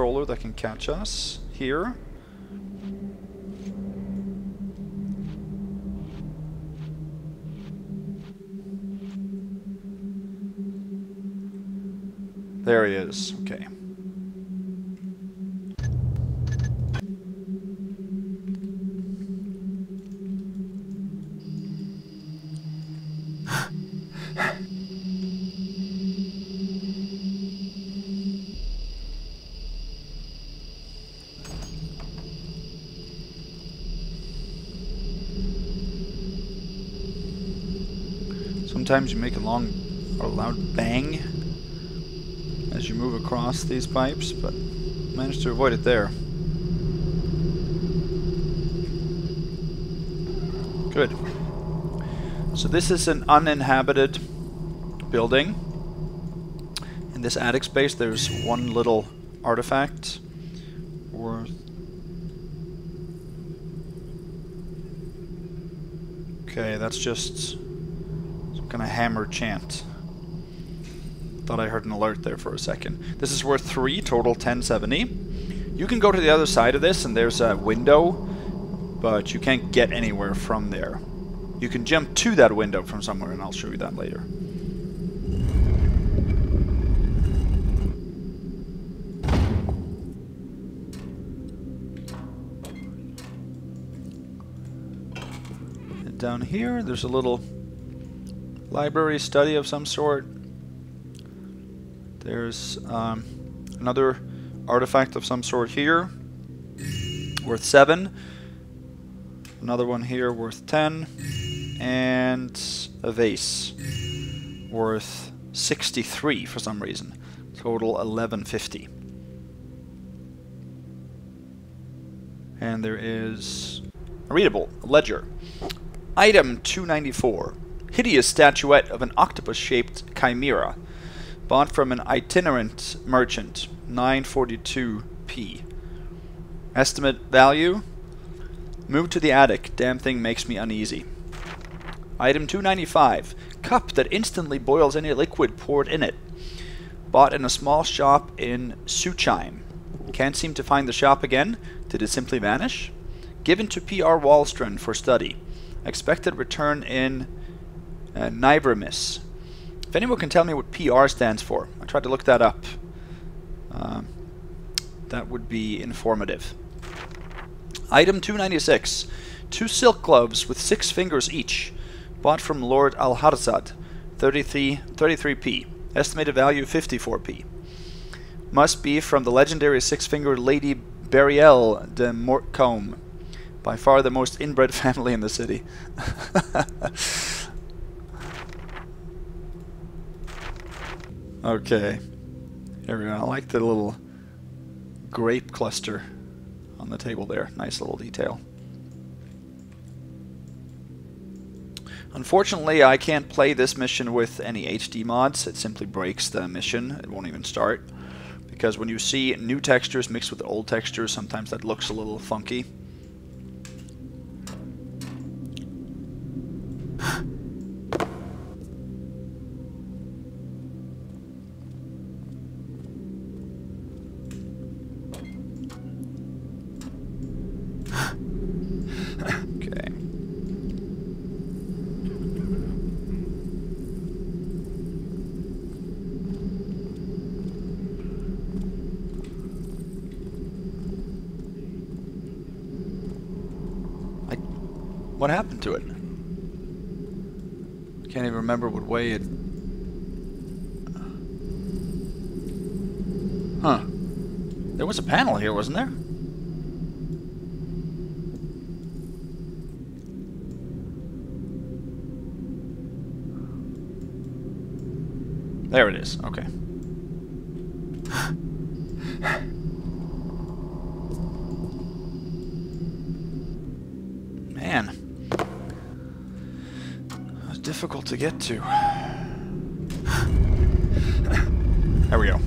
One patroller that can catch us here. There he is. Okay. Sometimes you make a long or loud bang as you move across these pipes, but managed to avoid it there. Good. So this is an uninhabited building. In this attic space there's one little artifact worth... Okay, that's just of hammer chant. Thought I heard an alert there for a second. This is worth 3, total 1070. You can go to the other side of this and there's a window, but you can't get anywhere from there. You can jump to that window from somewhere and I'll show you that later. Down here, there's a little library study of some sort. There's um, another artifact of some sort here, worth 7. Another one here worth 10. And a vase worth 63 for some reason. Total 1150. And there is a readable, a ledger. Item 294. Hideous statuette of an octopus-shaped chimera. Bought from an itinerant merchant. 942p. Estimate value? Move to the attic. Damn thing makes me uneasy. Item 295. Cup that instantly boils any liquid poured in it. Bought in a small shop in Suchheim. Can't seem to find the shop again. Did it simply vanish? Given to P.R. Walstrand for study. Expected return in uh. If anyone can tell me what PR stands for, I tried to look that up. Um, that would be informative. Item 296. Two silk gloves with six fingers each. Bought from Lord Alharzad. 33, 33p. Estimated value 54p. Must be from the legendary six-fingered Lady Beriel de Mortcombe. By far the most inbred family in the city. okay. Here we go. I like the little grape cluster on the table there. Nice little detail. Unfortunately, I can't play this mission with any HD mods. It simply breaks the mission. It won't even start. Because when you see new textures mixed with old textures, sometimes that looks a little funky. Way it. Huh. There was a panel here, wasn't there? There it is. Okay. Difficult to get to. There we go.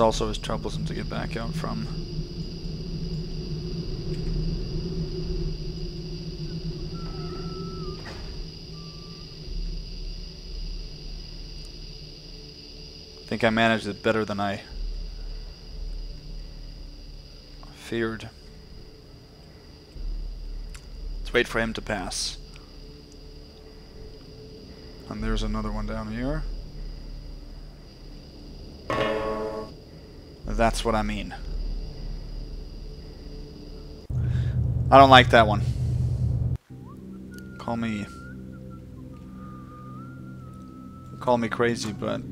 Also is troublesome to get back out from. I think I managed it better than I feared. Let's wait for him to pass. And there's another one down here. That's what I mean. I don't like that one. Call me... Call me crazy, but...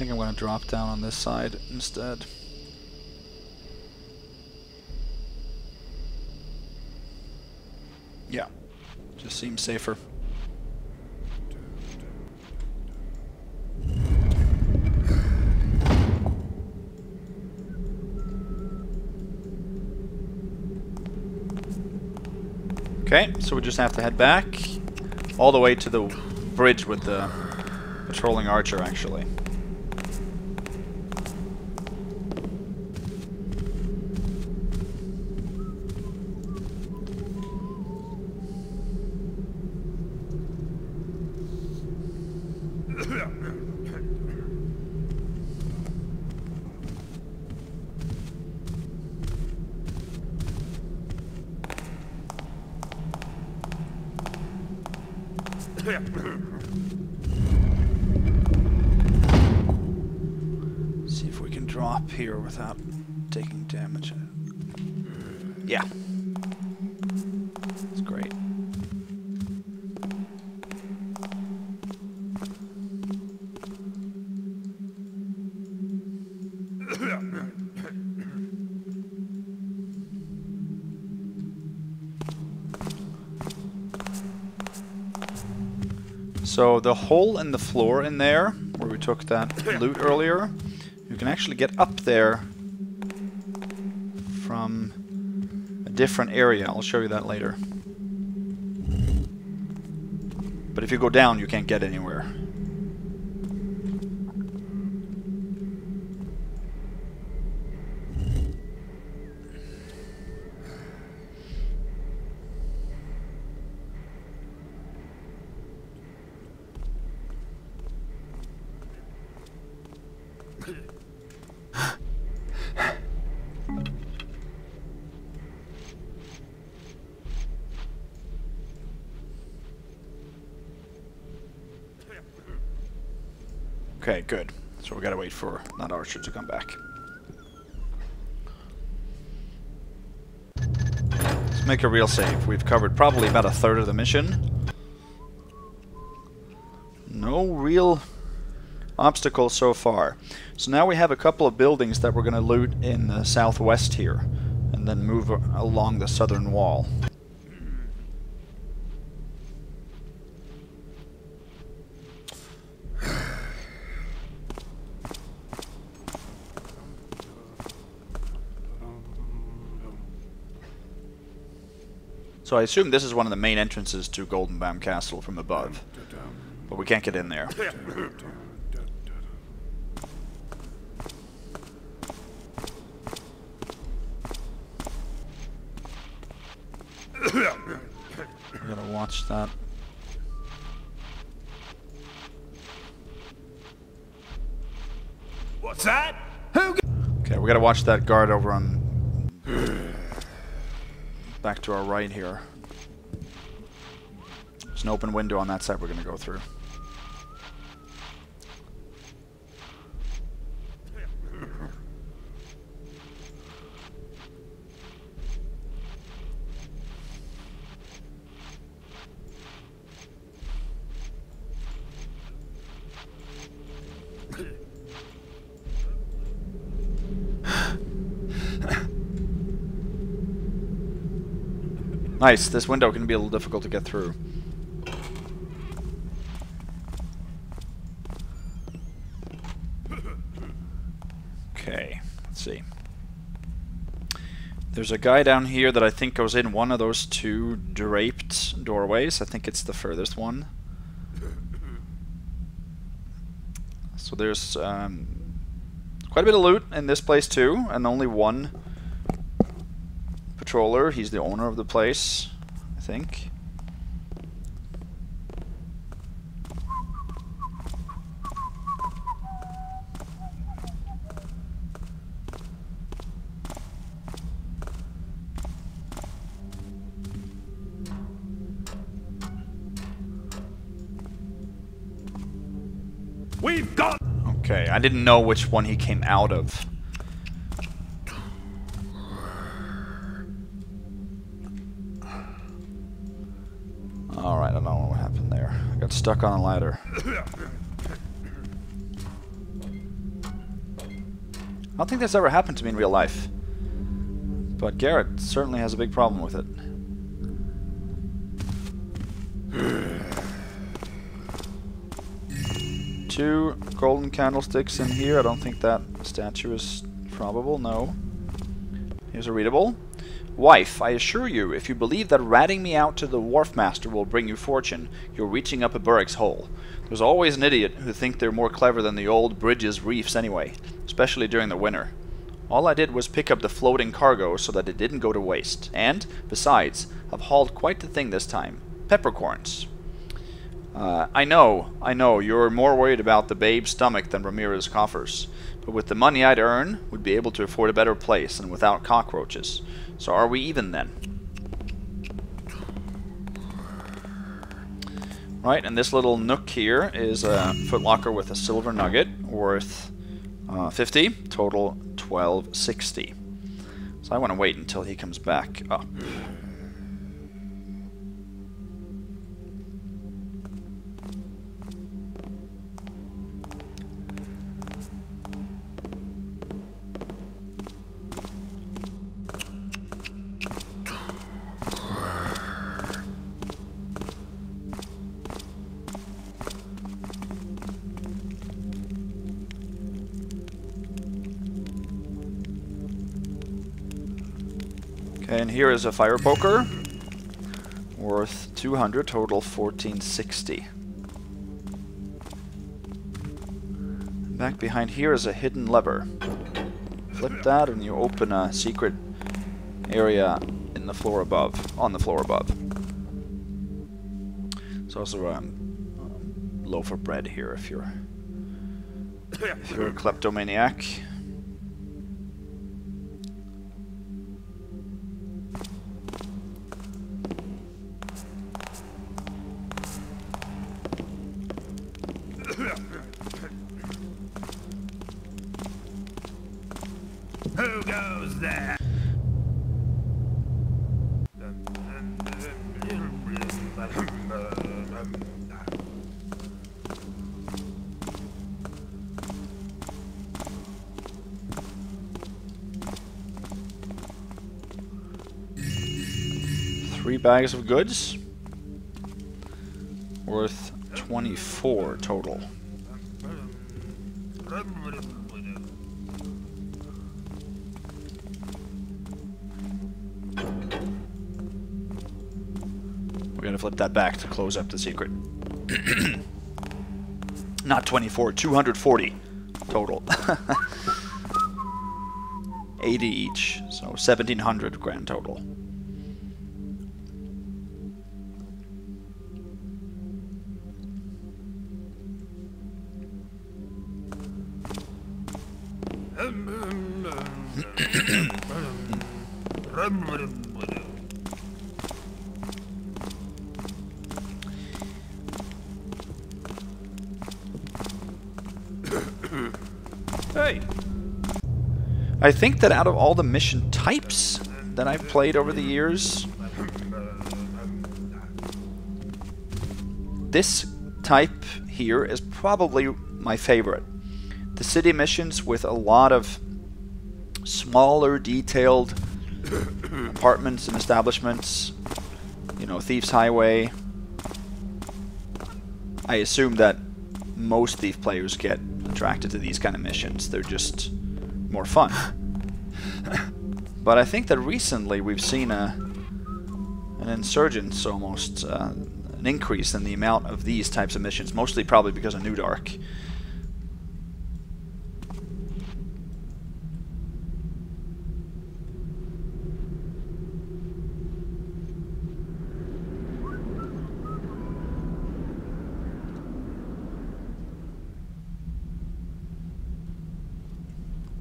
think I'm going to drop down on this side instead. Yeah, just seems safer. Okay, so we just have to head back all the way to the bridge with the patrolling archer, actually. See if we can drop here without taking damage. Yeah. That's great. So the hole in the floor in there, where we took that loot earlier, you can actually get up there from a different area. I'll show you that later. But if you go down, you can't get anywhere. Okay, good. So we gotta wait for that archer to come back. Let's make a real save. We've covered probably about a third of the mission. No real obstacles so far. So now we have a couple of buildings that we're gonna loot in the southwest here, and then move along the southern wall. So I assume this is one of the main entrances to Goldenbaum Castle from above. But we can't get in there. We gotta watch that. What's that? Who? Okay, we gotta watch that guard over on... Back to our right here. There's an open window on that side we're gonna go through. Nice, this window can be a little difficult to get through. Okay, let's see. There's a guy down here that I think goes in one of those two draped doorways. I think it's the furthest one. So there's um, quite a bit of loot in this place too, and only one patroller. He's the owner of the place, I think. We've got. Okay, I didn't know which one he came out of. Stuck on a ladder. I don't think that's ever happened to me in real life. But Garrett certainly has a big problem with it. Two golden candlesticks in here. I don't think that statue is probable, no. Here's a readable. Wife, I assure you, if you believe that ratting me out to the wharf master will bring you fortune, you're reaching up a Burrick's hole. There's always an idiot who think they're more clever than the old bridges reefs anyway, especially during the winter. All I did was pick up the floating cargo so that it didn't go to waste. And, besides, I've hauled quite the thing this time. Peppercorns. Uh, I know, I know, you're more worried about the babe's stomach than Ramirez's coffers. But with the money I'd earn, we'd be able to afford a better place and without cockroaches. So are we even then? Right, and this little nook here is a footlocker with a silver nugget worth uh, 50, total 1260. So I want to wait until he comes back up. Is a fire poker worth 200, total 1460. Back behind here is a hidden lever. Flip that and you open a secret area in the floor above, on the floor above. There's also a um, loaf of bread here if you're if you're a kleptomaniac. There? Three bags of goods. Worth 24 total. That back to close up the secret. Not 24, 240 total. 80 each, so 1700 grand total. I think that out of all the mission types that I've played over the years, this type here is probably my favorite. The city missions with a lot of smaller, detailed apartments and establishments, you know, Thief's Highway. I assume that most Thief players get attracted to these kind of missions. They're just more fun. But I think that recently we've seen a an insurgence almost, uh, an increase in the amount of these types of missions, mostly probably because of New Dark.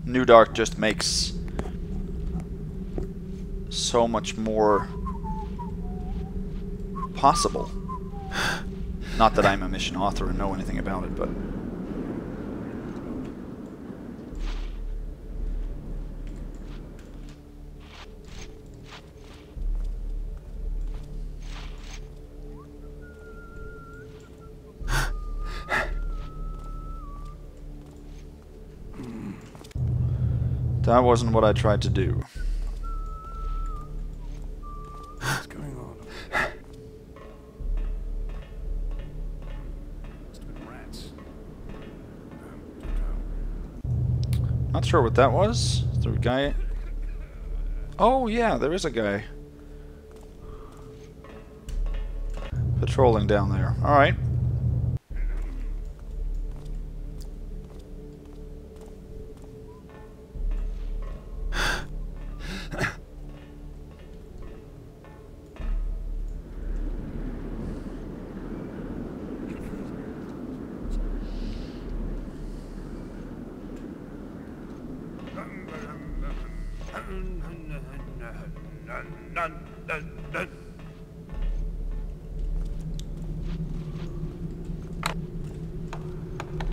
New Dark just makes so much more possible. Not that I'm a mission author and know anything about it, but That wasn't what I tried to do. Sure what that was. Is there a guy? Oh yeah, there is a guy. Patrolling down there. Alright.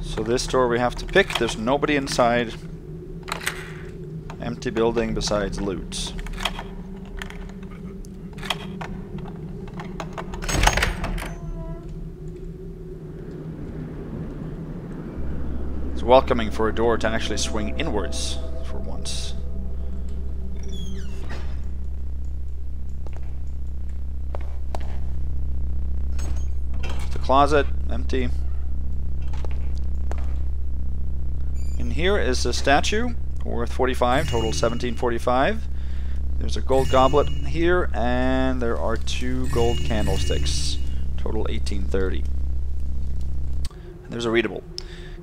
So this door we have to pick. There's nobody inside. Empty building besides loot. It's welcoming for a door to actually swing inwards closet, empty. In here is a statue worth 45, total 1745. There's a gold goblet here, and there are two gold candlesticks, total 1830. And there's a readable.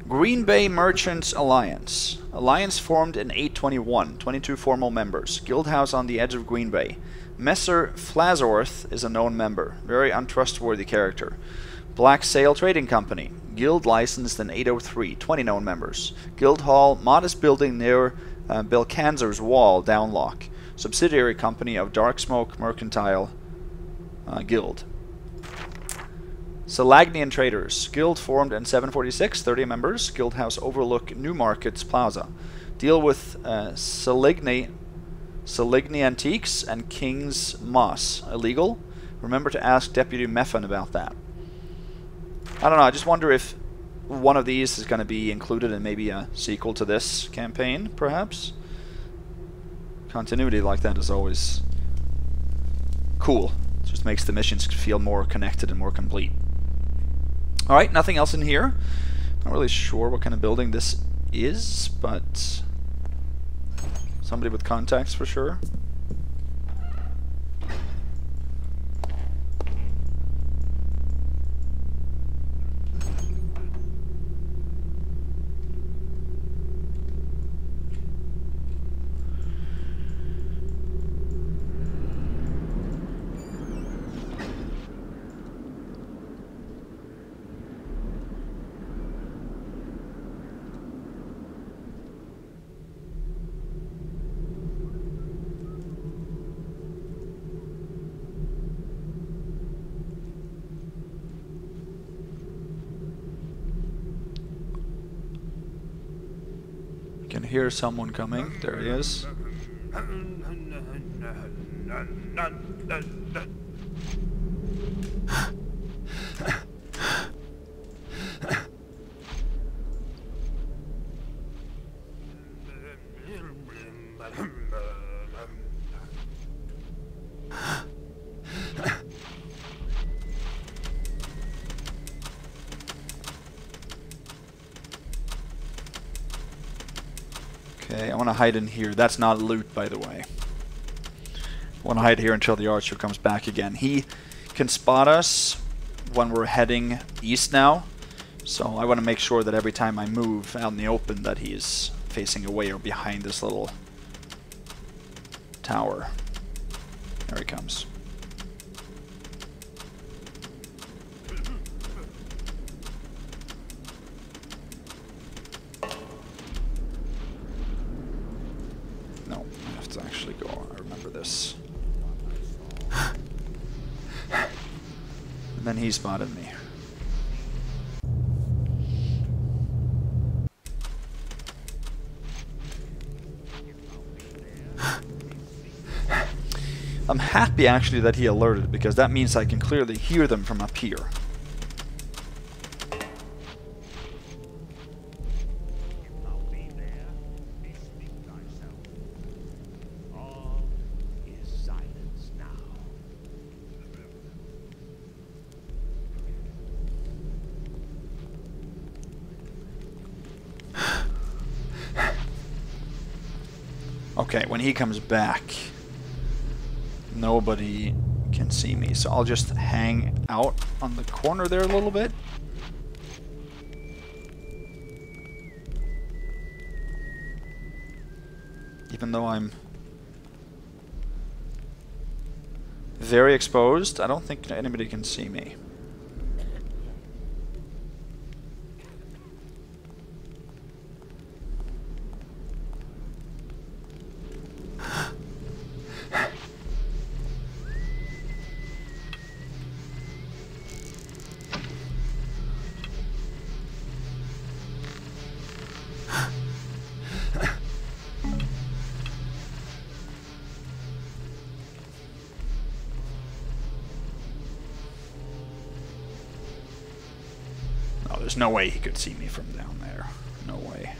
Green Bay Merchants Alliance. Alliance formed in 821, 22 formal members. Guildhouse on the edge of Green Bay. Messer Flazorth is a known member, very untrustworthy character. Black Sail Trading Company. Guild licensed in 803, 20 known members. Guild Hall, modest building near uh, Belcanzer's Wall, Downlock. Subsidiary company of Dark Smoke Mercantile uh, Guild. Salagnian Traders. Guild formed in 746, 30 members. Guild House overlook New Markets Plaza. Deal with uh, Saligny Antiques and King's Moss. Illegal? Remember to ask Deputy Meffin about that. I don't know, I just wonder if one of these is going to be included in maybe a sequel to this campaign, perhaps? Continuity like that is always cool. It just makes the missions feel more connected and more complete. Alright, nothing else in here. Not really sure what kind of building this is, but somebody with contacts for sure. Can hear someone coming. There he is. Okay, I want to hide in here. That's not loot, by the way. I want to hide here until the archer comes back again. He can spot us when we're heading east now. So I want to make sure that every time I move out in the open that he's facing away or behind this little tower. There he comes. To actually go. I remember this. and then he spotted me. I'm happy actually that he alerted because that means I can clearly hear them from up here. He comes back, nobody can see me. So I'll just hang out on the corner there a little bit. Even though I'm very exposed, I don't think anybody can see me. No, way he could see me from down there. No way.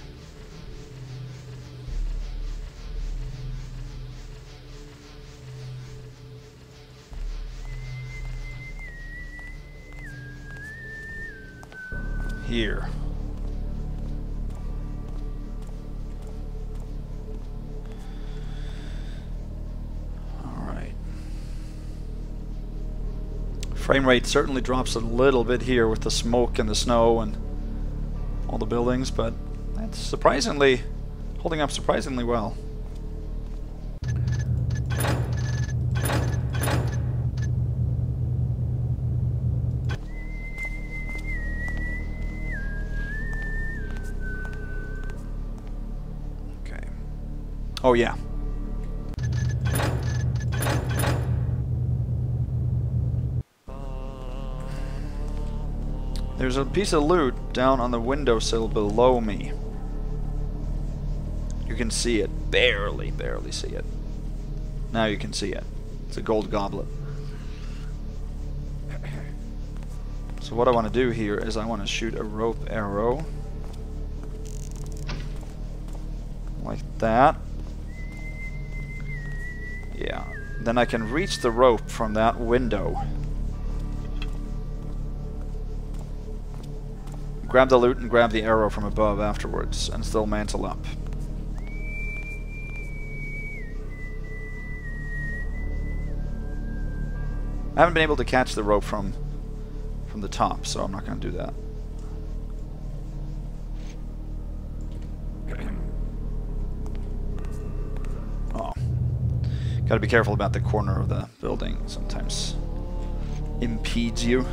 Here. Frame rate certainly drops a little bit here with the smoke and the snow and all the buildings, but that's surprisingly holding up surprisingly well. There's a piece of loot down on the windowsill below me. You can see it. Barely, barely see it. Now you can see it. It's a gold goblet. So what I want to do here is I want to shoot a rope arrow. Like that. Yeah. Then I can reach the rope from that window. Grab the loot and grab the arrow from above afterwards, and still mantle up. I haven't been able to catch the rope from from the top, so I'm not going to do that. Oh. Gotta be careful about the corner of the building. Sometimes impedes you.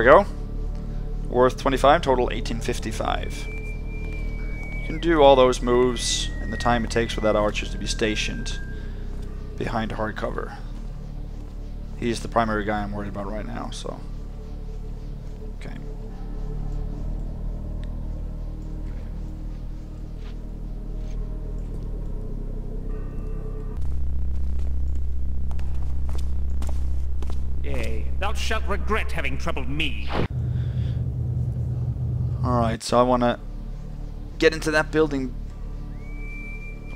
We go. Worth 25, total 1855. You can do all those moves in the time it takes for that archer to be stationed behind hardcover. He's the primary guy I'm worried about right now, so. Shalt regret having troubled me. Alright, so I want to get into that building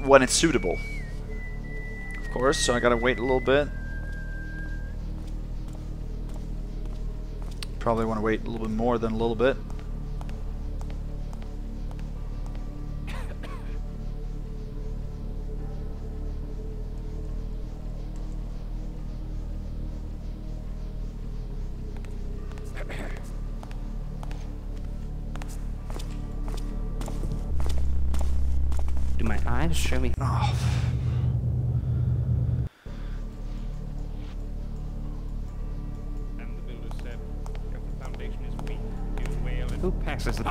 when it's suitable. Of course, so I gotta wait a little bit. Probably want to wait a little bit more than a little bit. Weak, do well and who passes it?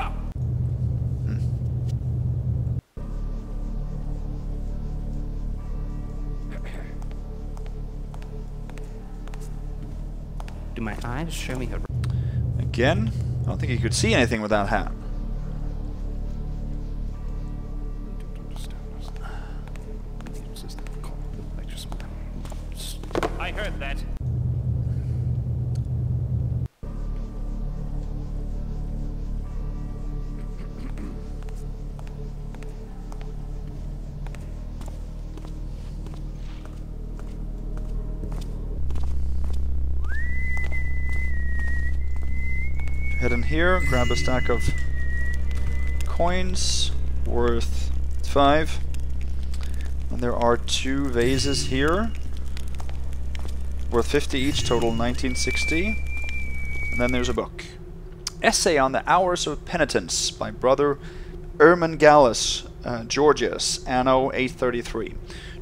Do my eyes show me a again? I don't think you could see anything with that hat. Grab a stack of coins worth five. And there are two vases here worth 50 each, total 1960. And then there's a book. Essay on the Hours of Penitence by Brother Ermengalus uh, Georgius, Anno 833.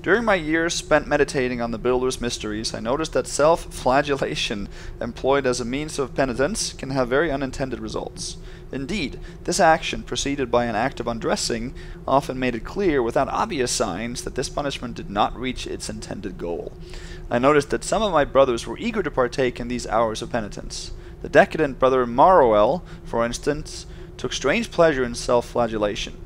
During my years spent meditating on the Builder's mysteries, I noticed that self-flagellation employed as a means of penitence can have very unintended results. Indeed, this action, preceded by an act of undressing, often made it clear without obvious signs that this punishment did not reach its intended goal. I noticed that some of my brothers were eager to partake in these hours of penitence. The decadent brother Maroel, for instance, took strange pleasure in self-flagellation.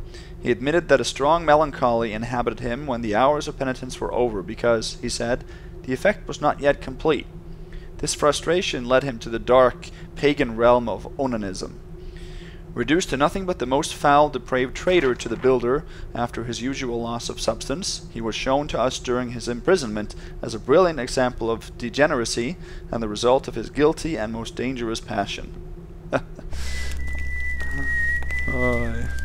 He admitted that a strong melancholy inhabited him when the hours of penitence were over because, he said, the effect was not yet complete. This frustration led him to the dark, pagan realm of onanism. Reduced to nothing but the most foul, depraved traitor to the builder after his usual loss of substance, he was shown to us during his imprisonment as a brilliant example of degeneracy and the result of his guilty and most dangerous passion. Aye.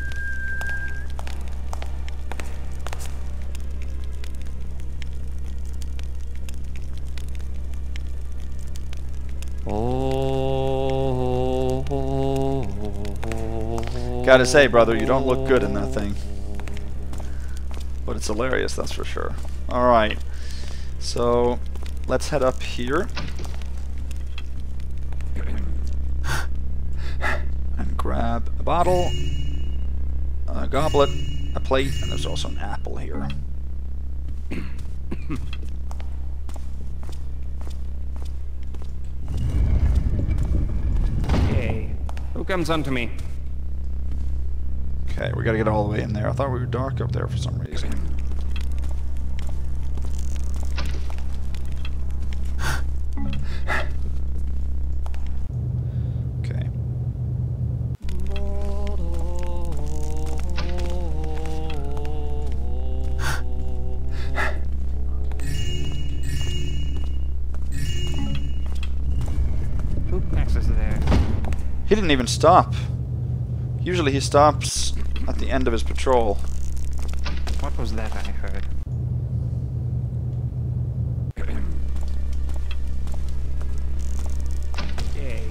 Gotta say, brother, you don't look good in that thing. But it's hilarious, that's for sure. Alright. So, let's head up here. And grab a bottle, a goblet, a plate, and there's also an apple here. Yay. Who comes unto me? Okay, we gotta get all the way in there. I thought we were dark up there for some reason. Didn't even stop. Usually he stops at the end of his patrol. What was that I heard? Yay.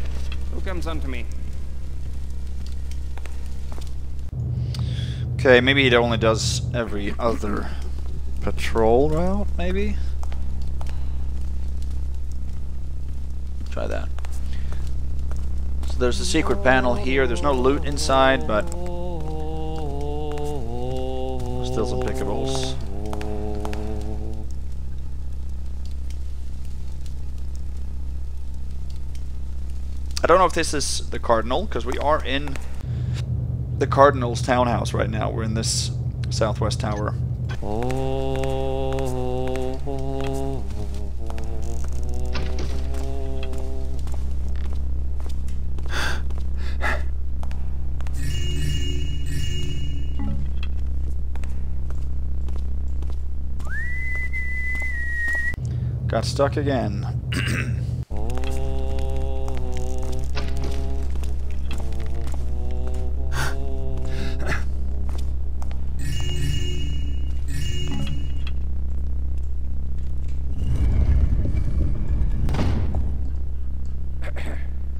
Who comes unto me? Okay, maybe it only does every other patrol route, maybe? There's a secret panel here. There's no loot inside, but still some pickables. I don't know if this is the Cardinal, because we are in the Cardinal's townhouse right now. We're in this southwest tower. Got stuck again.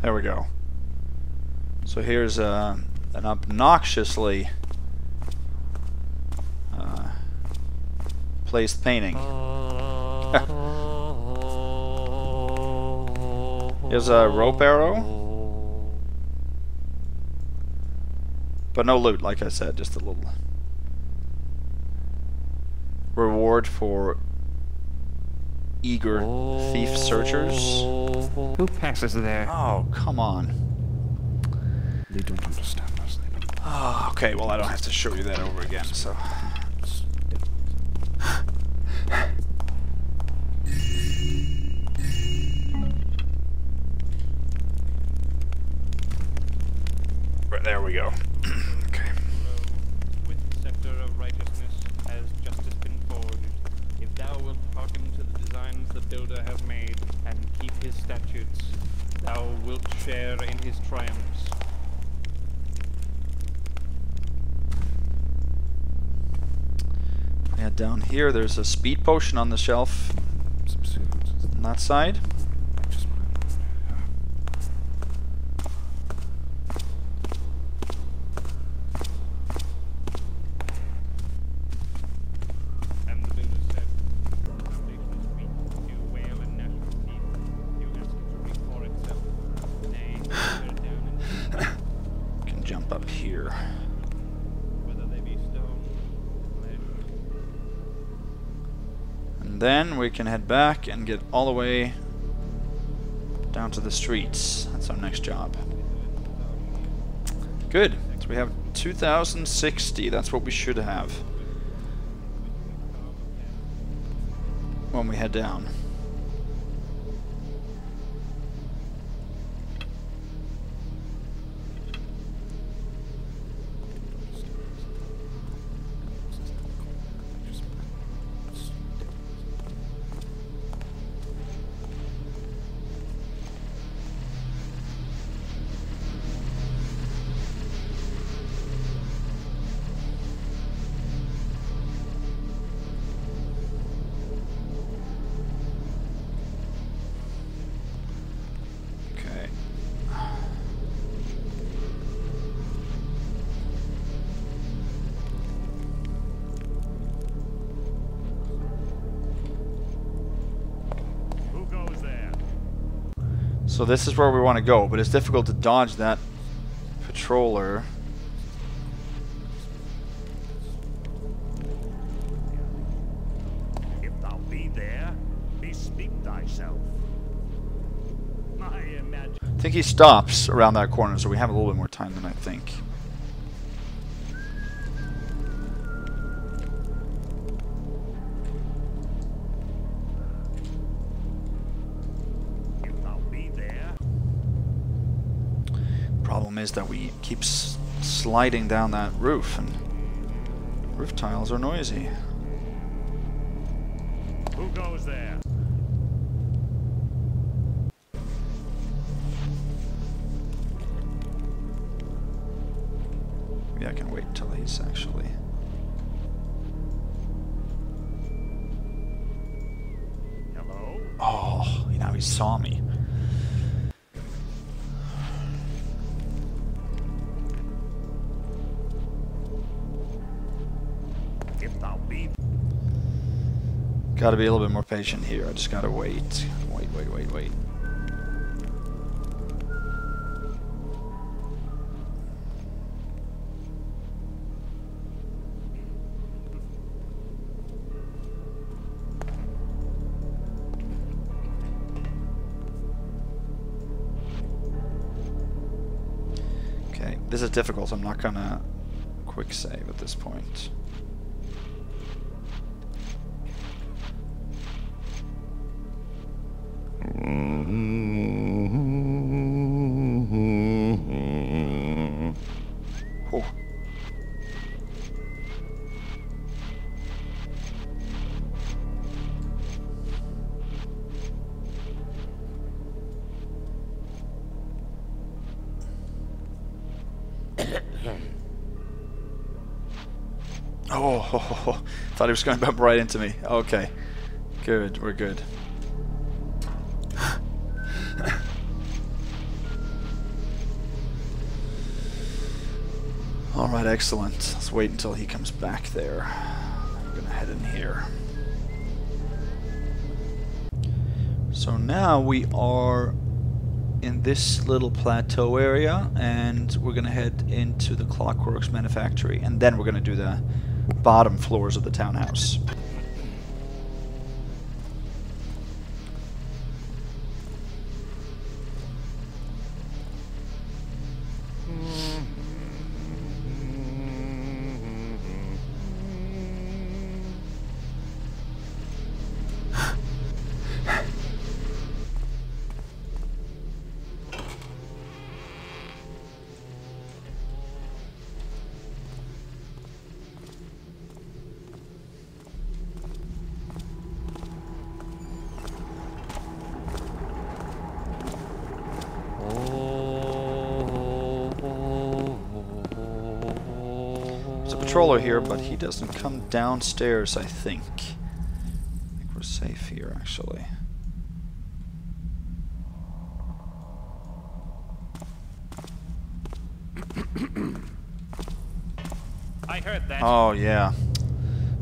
There we go. So here's uh, an obnoxiously uh, placed painting. Here's a rope arrow. But no loot, like I said, just a little reward for eager thief searchers. Who passes there? Oh, come on. They don't understand us. They don't. Oh, okay, well I don't have to show you that over again, so... builder has made, and keep his statutes, thou wilt share in his triumphs. Yeah, down here there's a speed potion on the shelf on that side. Head back and get all the way down to the streets. That's our next job. Good. So we have 2060. That's what we should have when we head down. So this is where we want to go, but it's difficult to dodge that patroller. If thou be there, bespeak thyself. I think he stops around that corner, so we have a little bit more time than I think. Is that we keep s sliding down that roof, and roof tiles are noisy. who goes there? Maybe I can wait until he's actually. Gotta be a little bit more patient here. I just gotta wait. Wait, wait, wait, wait. Okay, this is difficult. I'm not gonna quick save at this point. Oh, thought he was going to bump right into me. Okay, good, we're good. Alright, excellent. Let's wait until he comes back there. I'm gonna head in here. So now we are in this little plateau area, and we're gonna head into the Clockworks Manufactory, and then we're gonna do the bottom floors of the townhouse. But he doesn't come downstairs, I think. I think we're safe here, actually. I heard that. Oh, yeah.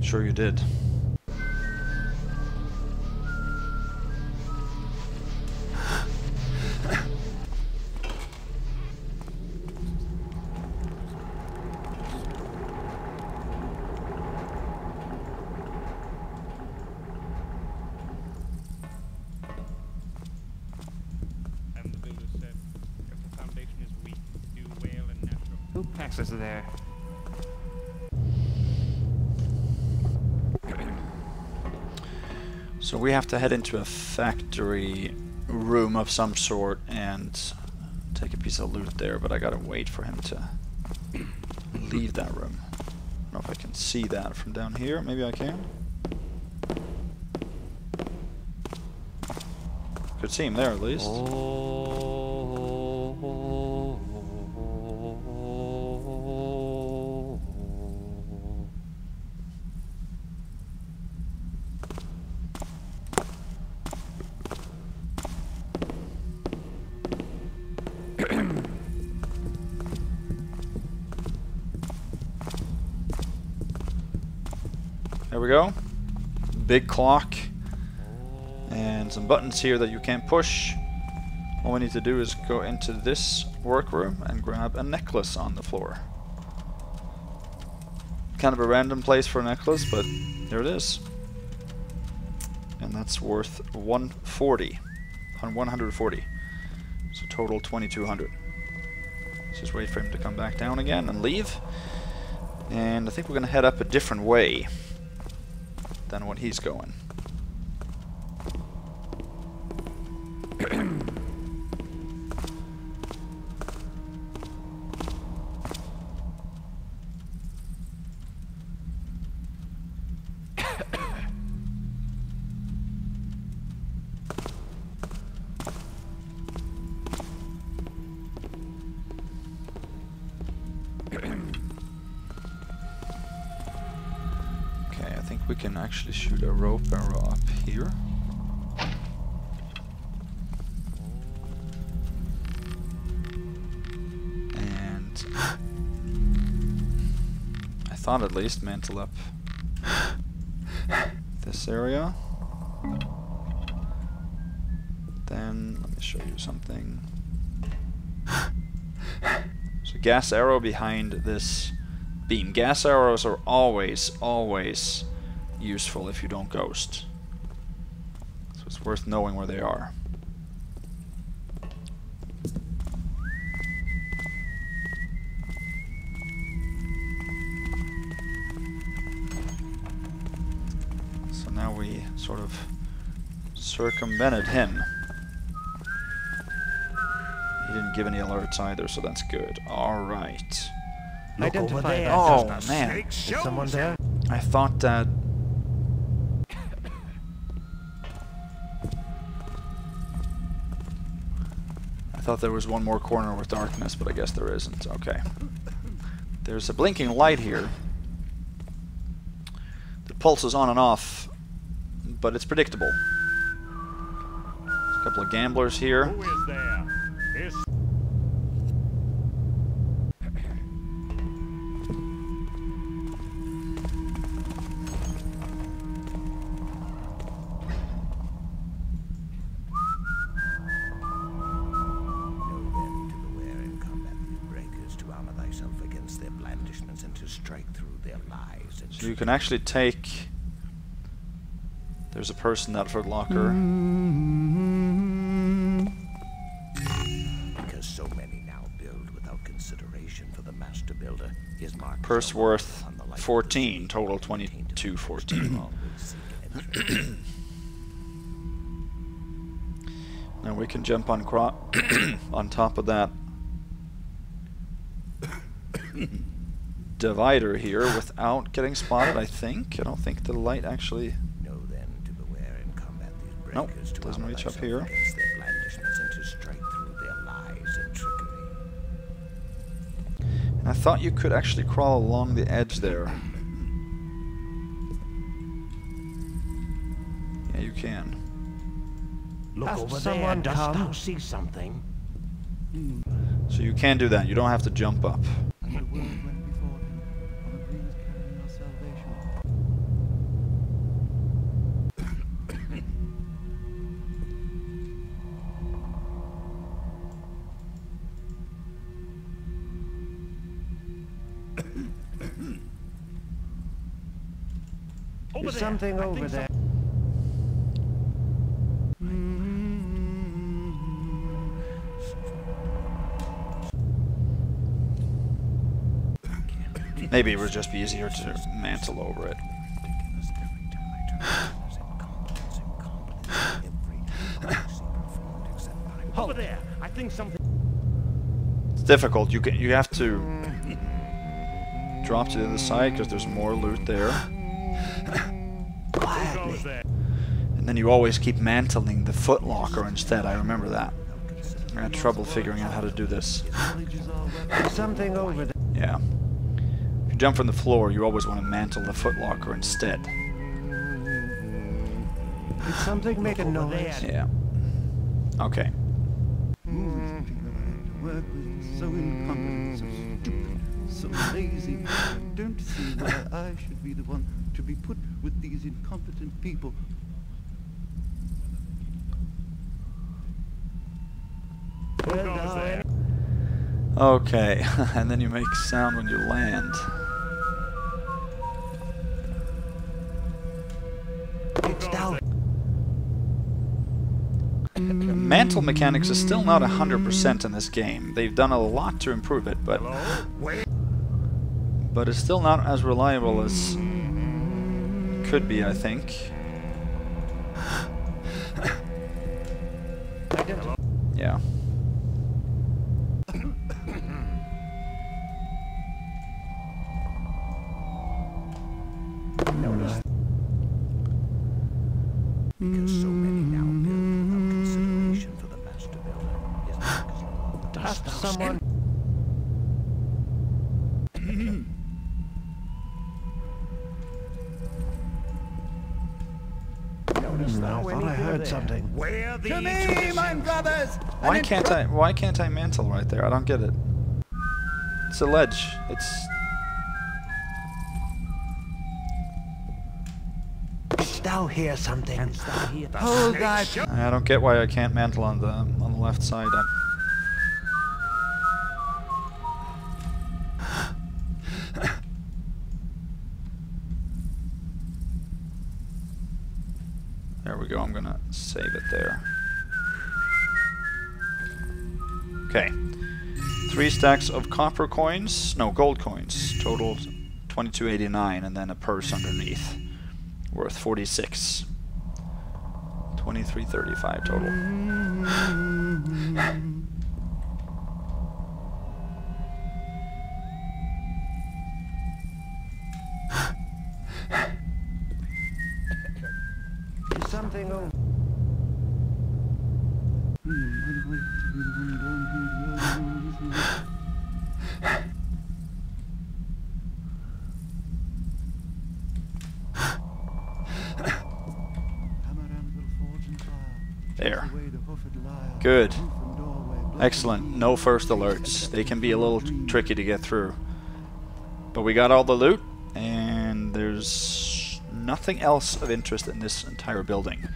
Sure you did. Have to head into a factory room of some sort and take a piece of loot there, but I gotta wait for him to leave that room. I don't know if I can see that from down here. Maybe I can. Could see him there at least. There Big clock. And some buttons here that you can't push. All we need to do is go into this workroom and grab a necklace on the floor. Kind of a random place for a necklace, but there it is. And that's worth 140. On 140. So total 2200. Let's just wait for him to come back down again and leave. And I think we're going to head up a different way than what he's going. Can actually shoot a rope arrow up here. And I thought at least mantle up this area. Then let me show you something. So gas arrow behind this beam. Gas arrows are always, always useful if you don't ghost. So it's worth knowing where they are. So now we sort of circumvented him. He didn't give any alerts either, so that's good. Alright. Look over Identify there. Oh, man. Is someone there? I thought that. Thought there was one more corner with darkness, but I guess there isn't. Okay. There's a blinking light here. The pulse is on and off, but it's predictable. There's a couple of gamblers here. Who is there? Is can actually take. There's a person at Fort Locker. because so many now build without consideration for the master builder, his mark. Purse worth upon the light of the 14, total Tainted 22, 14. all will seek entry. Now we can jump on cro on top of that divider here without getting spotted, I think. I don't think the light actually... Know then to beware in combat these Nope, to doesn't reach up here. against their blandishments, and to strike through their lies and. I thought you could actually crawl along the edge there. Yeah, you can. Look Has over there. someone Dost come? thou see something? So you can do that. You don't have to jump up. There's something over there. Maybe it would just be easier to mantle over it. Ridiculous. Every time I turn there's incompetence, incompetence. Every policy performed except by Over there. I think something. It's difficult. You can you have to drop to the other side because there's more loot there, Quietly. and then you always keep mantling the footlocker instead. I remember that. I had trouble figuring out how to do this. Knowledge is our weapon. There's something over there. Yeah. If you jump from the floor, you always want to mantle the footlocker instead. Did something make a noise? Yeah. Okay. Who is the people to work with? So incompetent, so stupid, so lazy. I don't see why I should be the one to be put with these incompetent people. Okay. and then you make sound when you land. Mantle mechanics is still not 100% in this game. They've done a lot to improve it, but but it's still not as reliable as it could be, I think. Yeah. Where the Why can't I why can't I mantle right there? I don't get it. It's a ledge. It's Didst thou hear something? Hold that. I don't get why I can't mantle on the on the left side. I, go. I'm gonna save it there. Okay. Three stacks of copper coins, no gold coins, total 2289, and then a purse underneath, worth 46. 2335 total. Good. Excellent. No first alerts. They can be a little tricky to get through. But we got all the loot, and there's nothing else of interest in this entire building.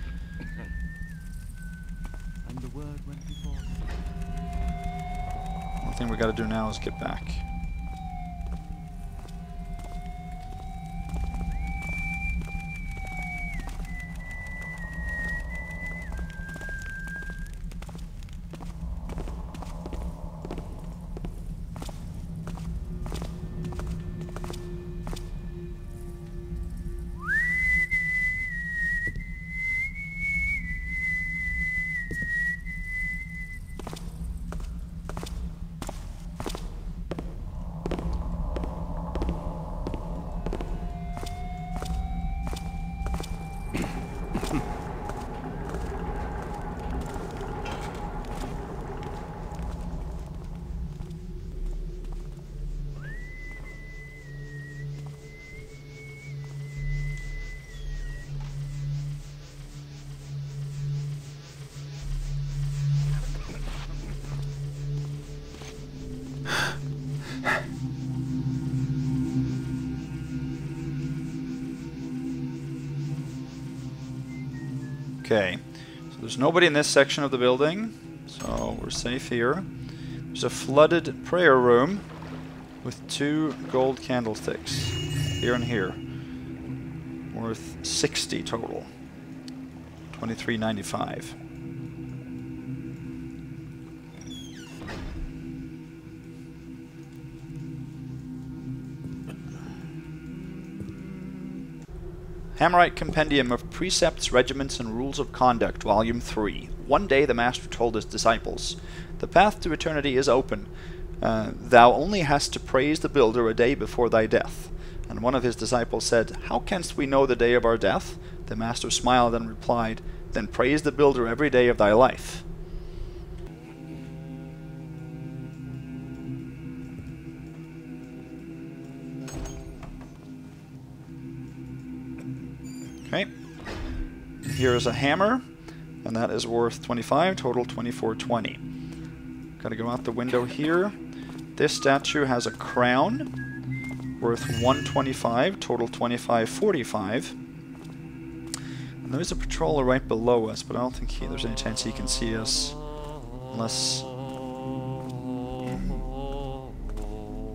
One thing we gotta do now is get back. Okay, so there's nobody in this section of the building, so we're safe here. There's a flooded prayer room with two gold candlesticks, here and here, worth 60 total. 23.95. Hammerite Compendium of Precepts, Regiments, and Rules of Conduct, Volume 3. One day the Master told his disciples, The path to eternity is open. Uh, thou only hast to praise the Builder a day before thy death. And one of his disciples said, How canst we know the day of our death? The Master smiled and replied, Then praise the Builder every day of thy life. Here is a hammer, and that is worth 25, total 2420. Gotta go out the window here. This statue has a crown, worth 125, total 2545. And there's a patroller right below us, but I don't think he, there's any chance he can see us unless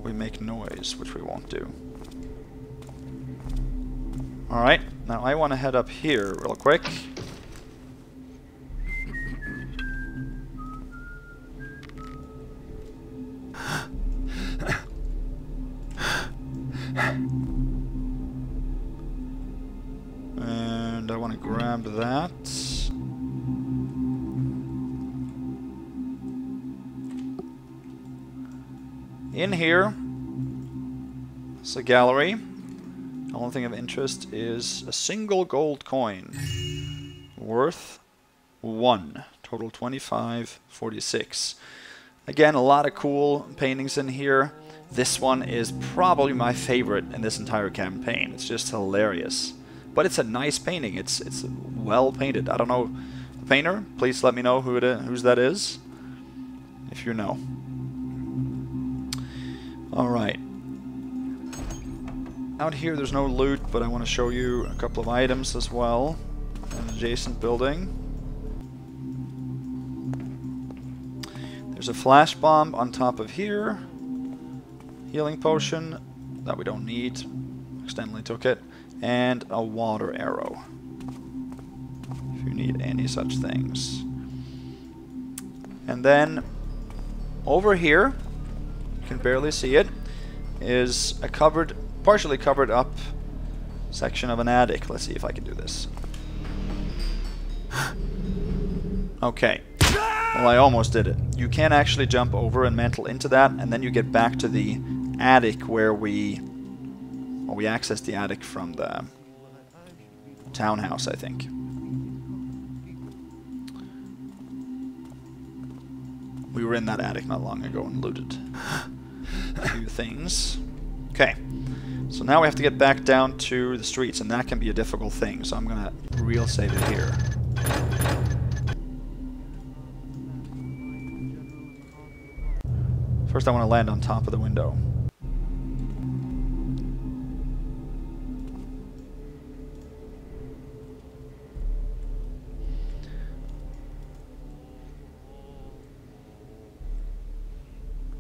we make noise, which we won't do. Alright, now I want to head up here real quick. And I want to grab that. In here, it's a gallery. Only thing of interest is a single gold coin worth one. Total 25.46. Again, a lot of cool paintings in here. This one is probably my favorite in this entire campaign. It's just hilarious. But it's a nice painting. It's it's well painted. I don't know the painter. Please let me know who it is, whose that is, if you know. All right. Out here there's no loot, but I want to show you a couple of items as well. An adjacent building. There's a flash bomb on top of here. Healing potion that we don't need. Accidentally took it. And a water arrow. If you need any such things. And then over here, you can barely see it, is a covered partially covered up section of an attic. Let's see if I can do this. Okay. Well, I almost did it. You can actually jump over and mantle into that, and then you get back to the attic where we... Well, we accessed the attic from the townhouse, I think. We were in that attic not long ago and looted a few things. Okay. So now we have to get back down to the streets, and that can be a difficult thing, so I'm going to real save it here. First I want to land on top of the window.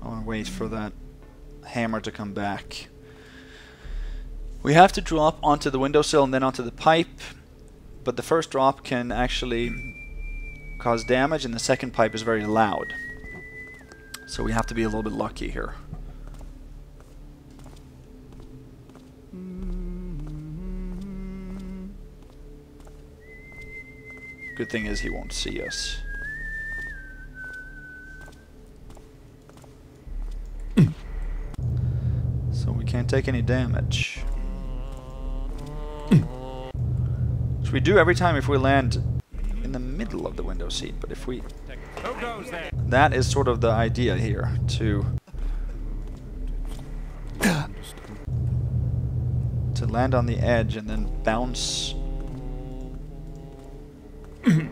I want to wait for that hammer to come back. We have to drop onto the windowsill and then onto the pipe, but the first drop can actually cause damage and the second pipe is very loud. So we have to be a little bit lucky here. Good thing is he won't see us. Can't take any damage. Hmm. Which we do every time if we land in the middle of the window seat, but if we... That is sort of the idea here, to... to land on the edge and then bounce... Hmm.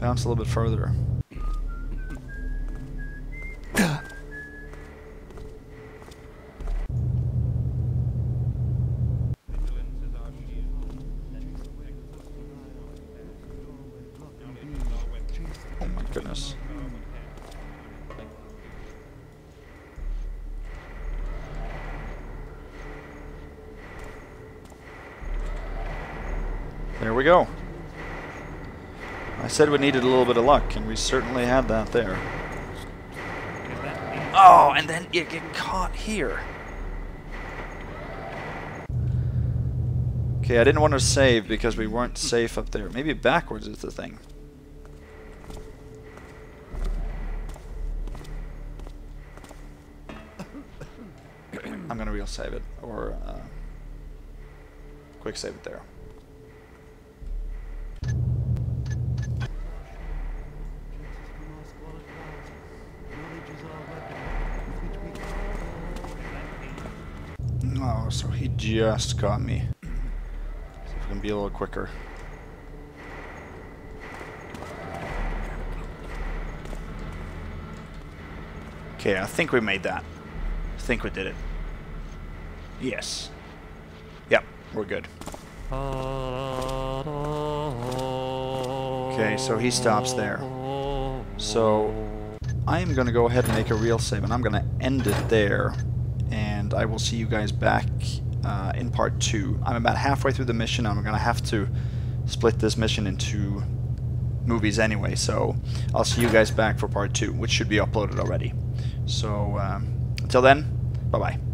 bounce a little bit further. We go. I said we needed a little bit of luck, and we certainly had that there. Oh, and then you get caught here. Okay, I didn't want to save because we weren't safe up there. Maybe backwards is the thing. I'm gonna real save it, or uh, quick save it there. Chances from our squalid clouds. Knowledge is our weapon, with which we Oh, so he just got me. See if we can be a little quicker. Okay, I think we made that. I think we did it. Yes. Yep, we're good. Okay, so he stops there. So I am going to go ahead and make a real save, and I'm going to end it there. And I will see you guys back uh, in part two. I'm about halfway through the mission. I'm going to have to split this mission into movies anyway, so I'll see you guys back for part two, which should be uploaded already. So um, until then, bye bye.